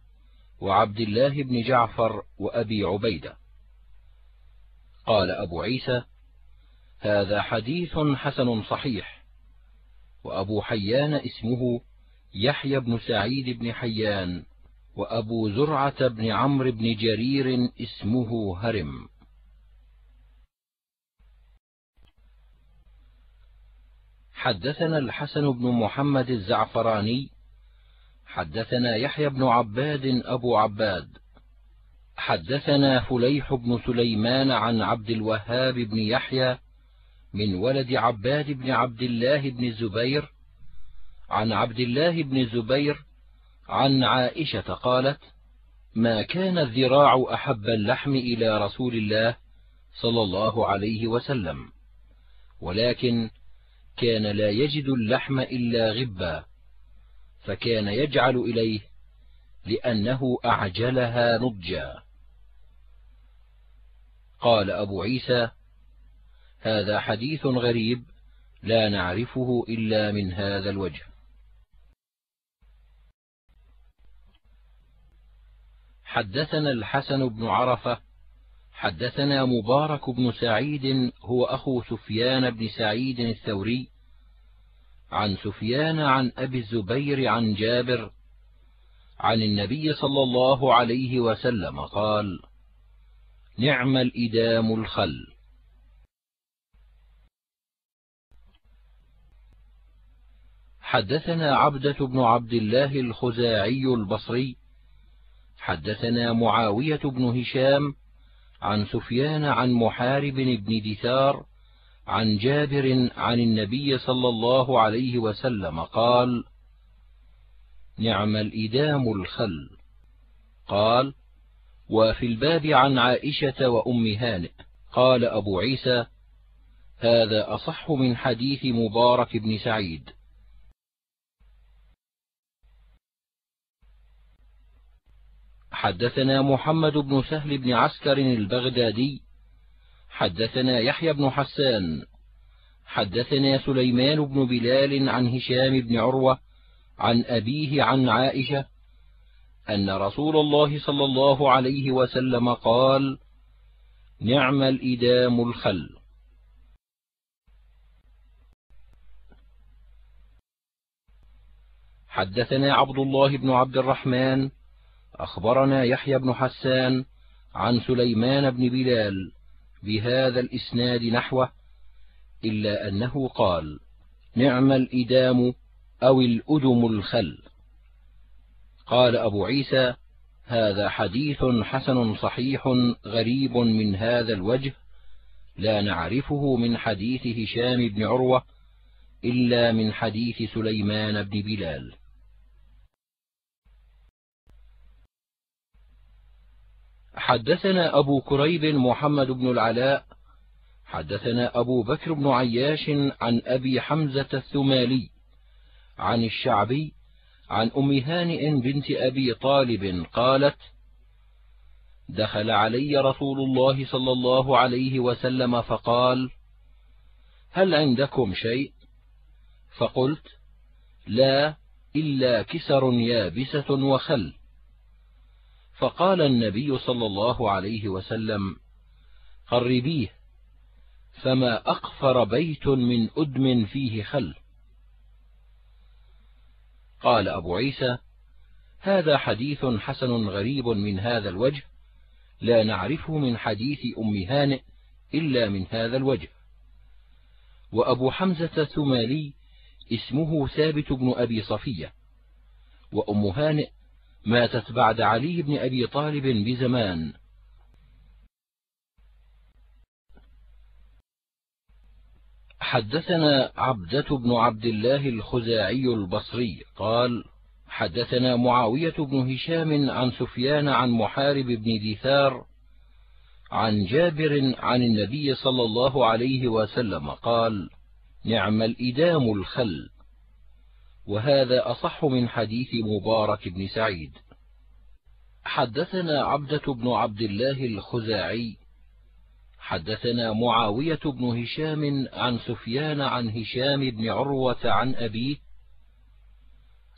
Speaker 2: وعبد الله بن جعفر وأبي عبيدة. قال أبو عيسى هذا حديث حسن صحيح وأبو حيان اسمه يحيى بن سعيد بن حيان وأبو زرعة بن عمرو بن جرير اسمه هرم. حدثنا الحسن بن محمد الزعفراني حدثنا يحيى بن عباد أبو عباد حدثنا فليح بن سليمان عن عبد الوهاب بن يحيى من ولد عباد بن عبد الله بن الزبير عن عبد الله بن الزبير عن عائشة قالت ما كان الذراع أحب اللحم إلى رسول الله صلى الله عليه وسلم ولكن كان لا يجد اللحم إلا غبا فكان يجعل إليه لأنه أعجلها نضجا. قال أبو عيسى هذا حديث غريب لا نعرفه إلا من هذا الوجه. حدثنا الحسن بن عرفة حدثنا مبارك بن سعيد هو أخو سفيان بن سعيد الثوري عن سفيان عن أبي الزبير عن جابر عن النبي صلى الله عليه وسلم قال نعم الإدام الخل. حدثنا عبدة بن عبد الله الخزاعي البصري حدثنا معاوية بن هشام عن سفيان عن محارب بن دثار عن جابر عن النبي صلى الله عليه وسلم قال نعم الإدام الخل. قال وفي الباب عن عائشة وأم هانئ. قال أبو عيسى هذا أصح من حديث مبارك بن سعيد. حدثنا محمد بن سهل بن عسكر البغدادي. حدثنا يحيى بن حسان. حدثنا سليمان بن بلال عن هشام بن عروة عن أبيه عن عائشة أن رسول الله صلى الله عليه وسلم قال نعم الإدام الخل. حدثنا عبد الله بن عبد الرحمن أخبرنا يحيى بن حسان عن سليمان بن بلال بهذا الإسناد نحوه إلا أنه قال نعم الإدام أو الأدم الخل. قال أبو عيسى هذا حديث حسن صحيح غريب من هذا الوجه لا نعرفه من حديث هشام بن عروة إلا من حديث سليمان بن بلال. حدثنا أبو كريب محمد بن العلاء حدثنا أبو بكر بن عياش عن أبي حمزة الثمالي عن الشعبي عن أم هانئ بنت أبي طالب قالت دخل علي رسول الله صلى الله عليه وسلم فقال هل عندكم شيء؟ فقلت لا إلا كسر يابسة وخل. فقال النبي صلى الله عليه وسلم قربيه فما أقفر بيت من أدم فيه خل. قال أبو عيسى هذا حديث حسن غريب من هذا الوجه لا نعرفه من حديث أم هانئ إلا من هذا الوجه. وأبو حمزة الثمالي اسمه ثابت بن أبي صفية وأم هانئ ماتت بعد علي بن أبي طالب بزمان. حدثنا عبدة بن عبد الله الخزاعي البصري قال حدثنا معاوية بن هشام عن سفيان عن محارب بن دثار عن جابر عن النبي صلى الله عليه وسلم قال نعم الإدام الخل. وهذا أصح من حديث مبارك بن سعيد. حدثنا عبدة بن عبد الله الخزاعي حدثنا معاوية بن هشام عن سفيان عن هشام بن عروة عن أبيه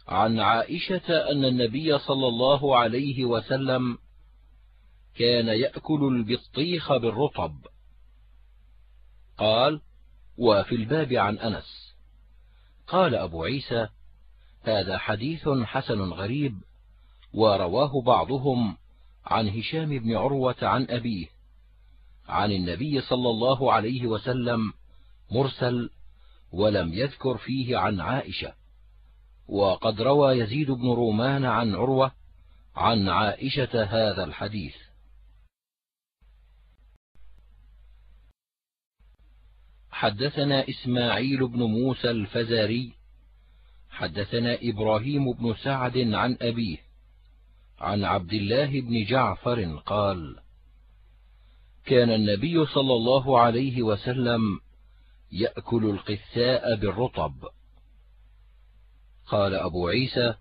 Speaker 2: عن عائشة أن النبي صلى الله عليه وسلم كان يأكل البطيخ بالرطب. قال وفي الباب عن أنس. قال أبو عيسى هذا حديث حسن غريب ورواه بعضهم عن هشام بن عروة عن أبيه عن النبي صلى الله عليه وسلم مرسل ولم يذكر فيه عن عائشة وقد روى يزيد بن رومان عن عروة عن عائشة هذا الحديث. حدثنا إسماعيل بن موسى الفزاري حدثنا إبراهيم بن سعد عن أبيه عن عبد الله بن جعفر قال كان النبي صلى الله عليه وسلم يأكل القثاء بالرطب. قال أبو عيسى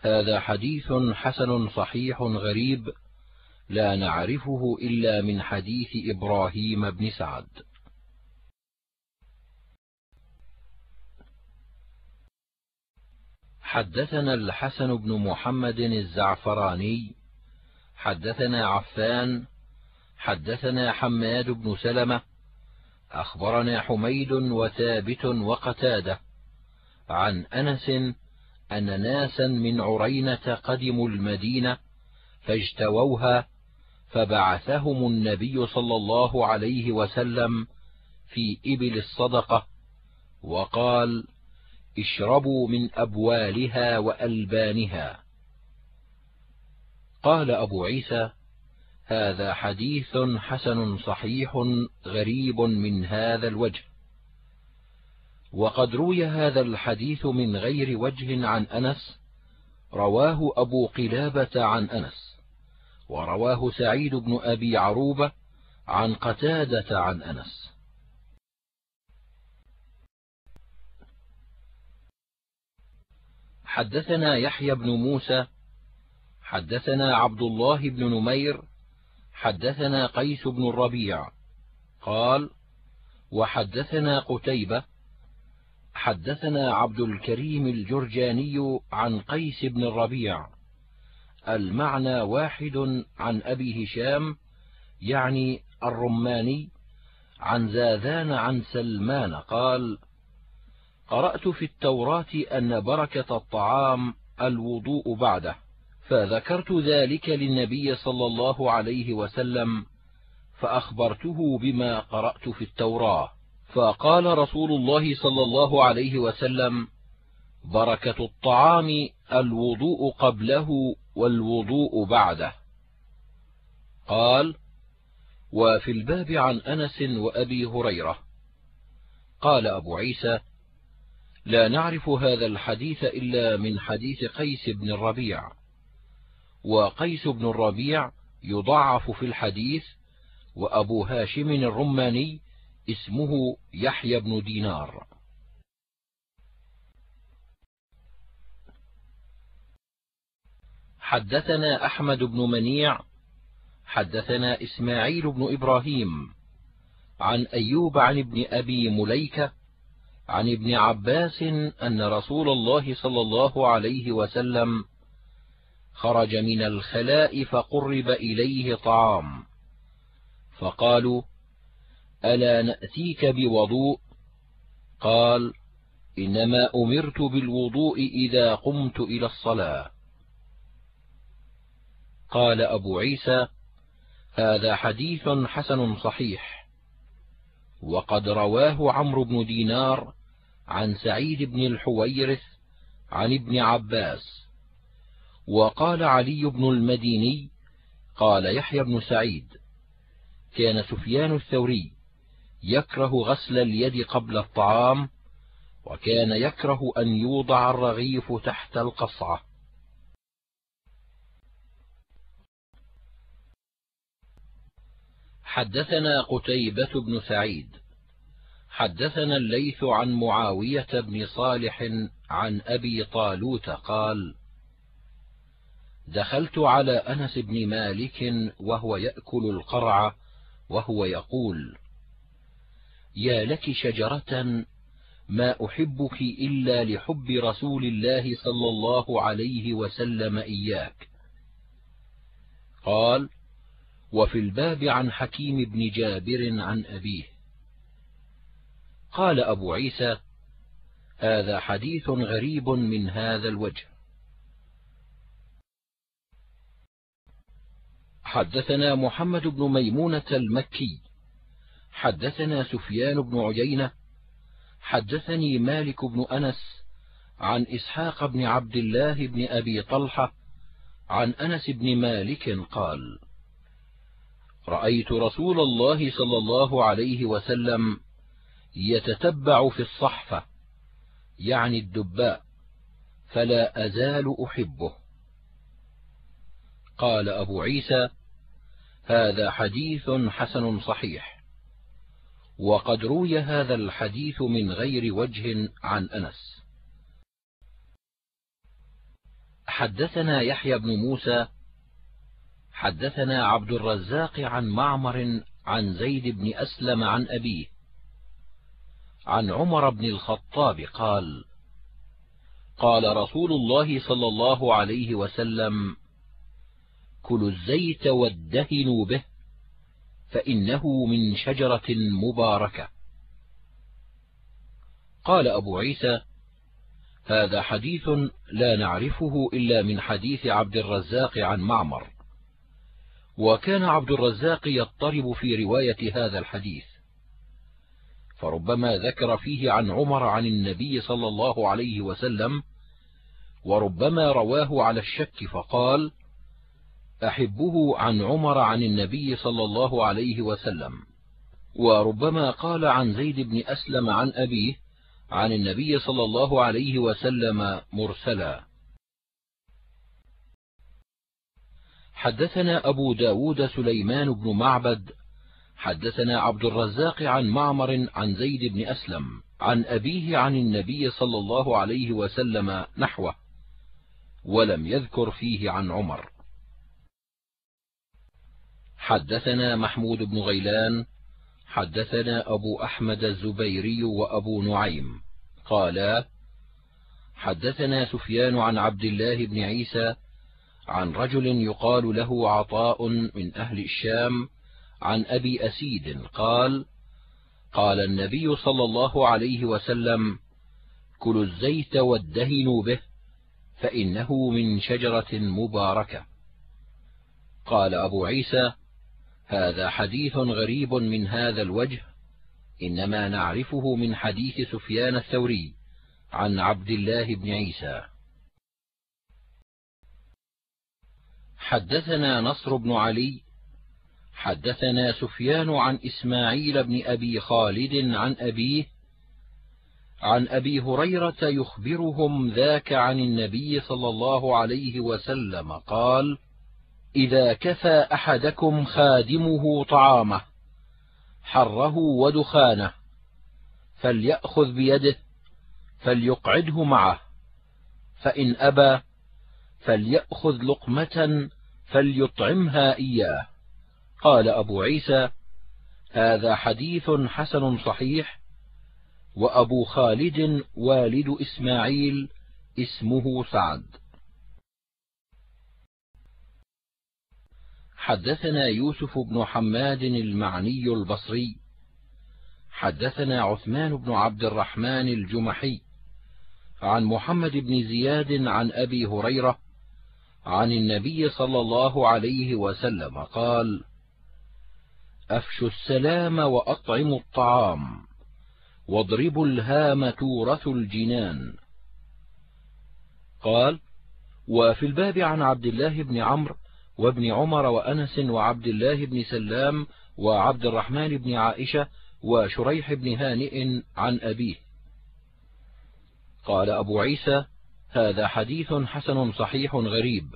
Speaker 2: هذا حديث حسن صحيح غريب لا نعرفه إلا من حديث إبراهيم بن سعد. حدثنا الحسن بن محمد الزعفراني حدثنا عفان حدثنا حماد بن سلمة أخبرنا حميد وثابت وقتادة عن أنس أن ناسا من عرينة قدموا المدينة فاجتووها فبعثهم النبي صلى الله عليه وسلم في إبل الصدقة وقال اشربوا من أبوالها وألبانها. قال أبو عيسى هذا حديث حسن صحيح غريب من هذا الوجه. وقد روي هذا الحديث من غير وجه عن أنس رواه أبو قلابة عن أنس ورواه سعيد بن أبي عروبة عن قتادة عن أنس. حدثنا يحيى بن موسى حدثنا عبد الله بن نمير حدثنا قيس بن الربيع قال وحدثنا قتيبة حدثنا عبد الكريم الجرجاني عن قيس بن الربيع المعنى واحد عن أبي هشام يعني الرماني عن زاذان عن سلمان قال قرأت في التوراة أن بركة الطعام الوضوء بعده فذكرت ذلك للنبي صلى الله عليه وسلم فأخبرته بما قرأت في التوراة. فقال رسول الله صلى الله عليه وسلم بركة الطعام الوضوء قبله والوضوء بعده. قال وفي الباب عن أنس وأبي هريرة. قال أبو عيسى لا نعرف هذا الحديث إلا من حديث قيس بن الربيع. وقيس بن الربيع يضعف في الحديث وأبو هاشم الرماني اسمه يحيى بن دينار. حدثنا أحمد بن منيع حدثنا إسماعيل بن إبراهيم عن أيوب عن ابن أبي مليكة عن ابن عباس أن رسول الله صلى الله عليه وسلم خرج من الخلاء فقرب إليه طعام. فقالوا ألا نأتيك بوضوء؟ قال إنما أمرت بالوضوء إذا قمت إلى الصلاة. قال أبو عيسى هذا حديث حسن صحيح. وقد رواه عمرو بن دينار عن سعيد بن الحويرث عن ابن عباس. وقال علي بن المديني قال يحيى بن سعيد كان سفيان الثوري يكره غسل اليد قبل الطعام وكان يكره أن يوضع الرغيف تحت القصعة. حدثنا قتيبة بن سعيد. حدثنا الليث عن معاوية بن صالح عن أبي طالوت قال دخلت على أنس بن مالك وهو يأكل القرع وهو يقول يا لك شجرة ما أحبك إلا لحب رسول الله صلى الله عليه وسلم إياك. قال وفي الباب عن حكيم بن جابر عن أبيه. قال أبو عيسى هذا حديث غريب من هذا الوجه. حدثنا محمد بن ميمونة المكي. حدثنا سفيان بن عجينة حدثني مالك بن أنس عن إسحاق بن عبد الله بن أبي طلحة عن أنس بن مالك قال رأيت رسول الله صلى الله عليه وسلم يتتبع في الصحفة يعني الدباء فلا أزال أحبه. قال أبو عيسى هذا حديث حسن صحيح وقد روي هذا الحديث من غير وجه عن أنس. حدثنا يحيى بن موسى حدثنا عبد الرزاق عن معمر عن زيد بن أسلم عن أبيه. عن عمر بن الخطاب قال قال رسول الله صلى الله عليه وسلم كلوا الزيت وادهنوا به فإنه من شجرة مباركة. قال أبو عيسى هذا حديث لا نعرفه إلا من حديث عبد الرزاق عن معمر. وكان عبد الرزاق يضطرب في رواية هذا الحديث. فربما ذكر فيه عن عمر عن النبي صلى الله عليه وسلم وربما رواه على الشك فقال أحبه عن عمر عن النبي صلى الله عليه وسلم. وربما قال عن زيد بن أسلم عن أبيه عن النبي صلى الله عليه وسلم مرسلا. حدثنا أبو داود سليمان بن معبد حدثنا عبد الرزاق عن معمر عن زيد بن أسلم عن أبيه عن النبي صلى الله عليه وسلم نحوه ولم يذكر فيه عن عمر. حدثنا محمود بن غيلان حدثنا أبو أحمد الزبيري وأبو نعيم قالا حدثنا سفيان عن عبد الله بن عيسى عن رجل يقال له عطاء من أهل الشام عن أبي أسيد قال قال النبي صلى الله عليه وسلم كلوا الزيت وادهنوا به فإنه من شجرة مباركة. قال أبو عيسى هذا حديث غريب من هذا الوجه إنما نعرفه من حديث سفيان الثوري عن عبد الله بن عيسى. حدثنا نصر بن علي حدثنا سفيان عن إسماعيل بن أبي خالد عن أبيه عن أبي هريرة يخبرهم ذاك عن النبي صلى الله عليه وسلم قال إذا كفى أحدكم خادمه طعامه حره ودخانه فليأخذ بيده فليقعده معه فإن أبى فليأخذ لقمة فليطعمها إياه. قال أبو عيسى هذا حديث حسن صحيح وأبو خالد والد إسماعيل اسمه سعد. حدثنا يوسف بن حماد المعني البصري. حدثنا عثمان بن عبد الرحمن الجمحي. عن محمد بن زياد عن أبي هريرة عن النبي صلى الله عليه وسلم قال أفشوا السلام وأطعموا الطعام واضربوا الهام تورث الجنان. قال وفي الباب عن عبد الله بن عمرو وابن عمر وأنس وعبد الله بن سلام وعبد الرحمن بن عائشة وشريح بن هانئ عن أبيه. قال أبو عيسى هذا حديث حسن صحيح غريب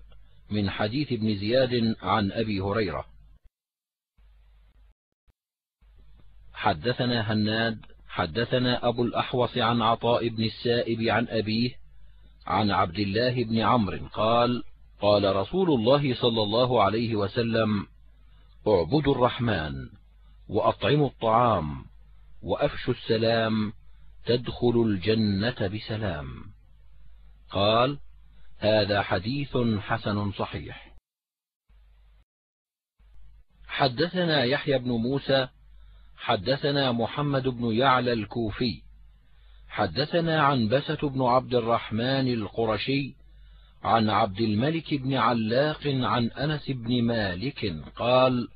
Speaker 2: من حديث ابن زياد عن أبي هريرة. حدثنا هناد حدثنا أبو الأحوص عن عطاء بن السائب عن أبيه عن عبد الله بن عمرو قال قال رسول الله صلى الله عليه وسلم أعبدوا الرحمن وأطعموا الطعام وأفشوا السلام تدخلوا الجنة بسلام. قال هذا حديث حسن صحيح. حدثنا يحيى بن موسى حدثنا محمد بن يعلى الكوفي حدثنا عن بسة بن عبد الرحمن القرشي عن عبد الملك بن علاق عن أنس بن مالك قال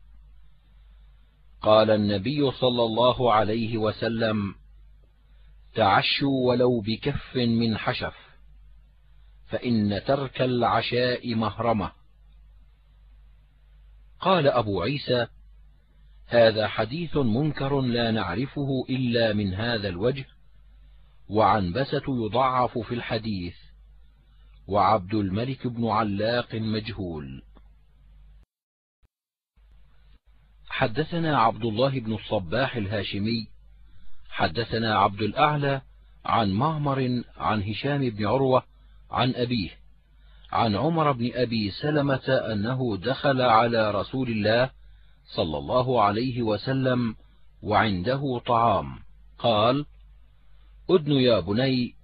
Speaker 2: قال النبي صلى الله عليه وسلم تعشوا ولو بكف من حشف. فإن ترك العشاء مهرمة. قال أبو عيسى هذا حديث منكر لا نعرفه إلا من هذا الوجه وعنبسة يضعف في الحديث وعبد الملك بن علاق مجهول. حدثنا عبد الله بن الصباح الهاشمي حدثنا عبد الأعلى عن معمر عن هشام بن عروة عن أبيه عن عمر بن أبي سلمة أنه دخل على رسول الله صلى الله عليه وسلم وعنده طعام. قال أدن يا بني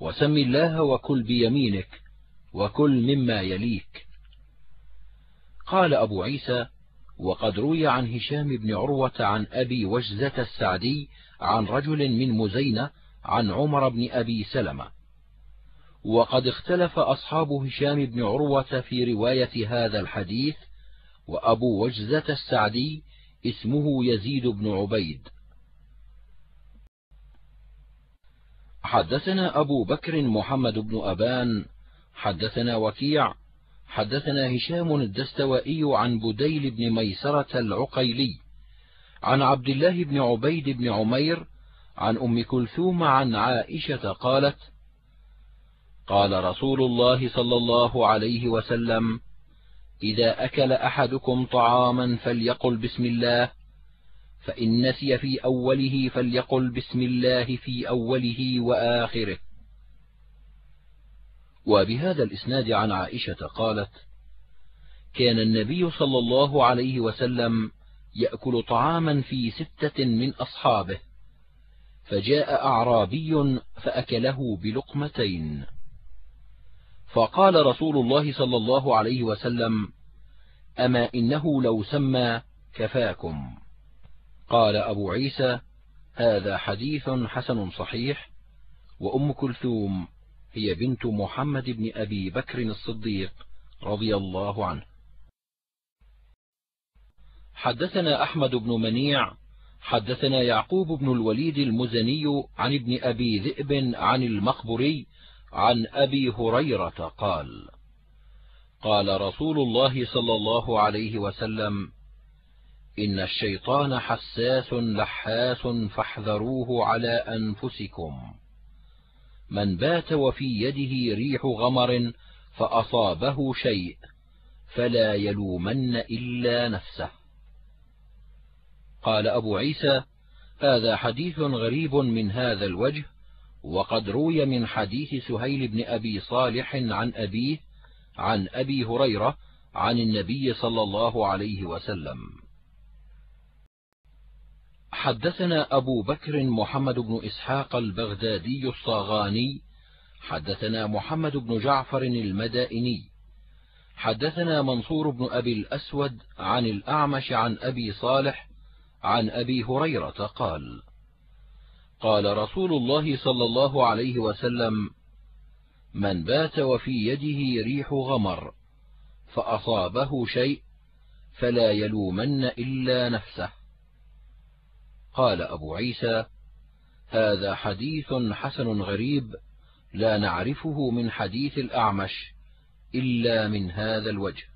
Speaker 2: وسم الله وكل بيمينك وكل مما يليك. قال أبو عيسى وقد روي عن هشام بن عروة عن أبي وجزة السعدي عن رجل من مزينة عن عمر بن أبي سلمة وقد اختلف أصحاب هشام بن عروة في رواية هذا الحديث وأبو وجزة السعدي اسمه يزيد بن عبيد. حدثنا أبو بكر محمد بن أبان حدثنا وكيع حدثنا هشام الدستوائي عن بديل بن ميسرة العقيلي عن عبد الله بن عبيد بن عمير عن أم كلثوم عن عائشة قالت قال رسول الله صلى الله عليه وسلم إذا أكل أحدكم طعاما فليقل بسم الله فإن نسي في أوله فليقل بسم الله في أوله وآخره. وبهذا الإسناد عن عائشة قالت كان النبي صلى الله عليه وسلم يأكل طعاما في ستة من أصحابه فجاء أعرابي فأكله بلقمتين. فقال رسول الله صلى الله عليه وسلم أما إنه لو سمى كفاكم؟ قال أبو عيسى هذا حديث حسن صحيح وأم كلثوم هي بنت محمد بن أبي بكر الصديق رضي الله عنه. حدثنا أحمد بن منيع حدثنا يعقوب بن الوليد المزني عن ابن أبي ذئب عن المخبري عن أبي هريرة قال قال رسول الله صلى الله عليه وسلم إن الشيطان حساس لحاس فاحذروه على أنفسكم. من بات وفي يده ريح غمر فأصابه شيء فلا يلومن إلا نفسه. قال أبو عيسى هذا حديث غريب من هذا الوجه وقد روي من حديث سهيل بن أبي صالح عن أبيه عن أبي هريرة عن النبي صلى الله عليه وسلم. حدثنا أبو بكر محمد بن إسحاق البغدادي الصاغاني حدثنا محمد بن جعفر المدائني حدثنا منصور بن أبي الأسود عن الأعمش عن أبي صالح عن أبي هريرة قال قال رسول الله صلى الله عليه وسلم من بات وفي يده ريح غمر فأصابه شيء فلا يلومن إلا نفسه. قال أبو عيسى هذا حديث حسن غريب لا نعرفه من حديث الأعمش إلا من هذا الوجه.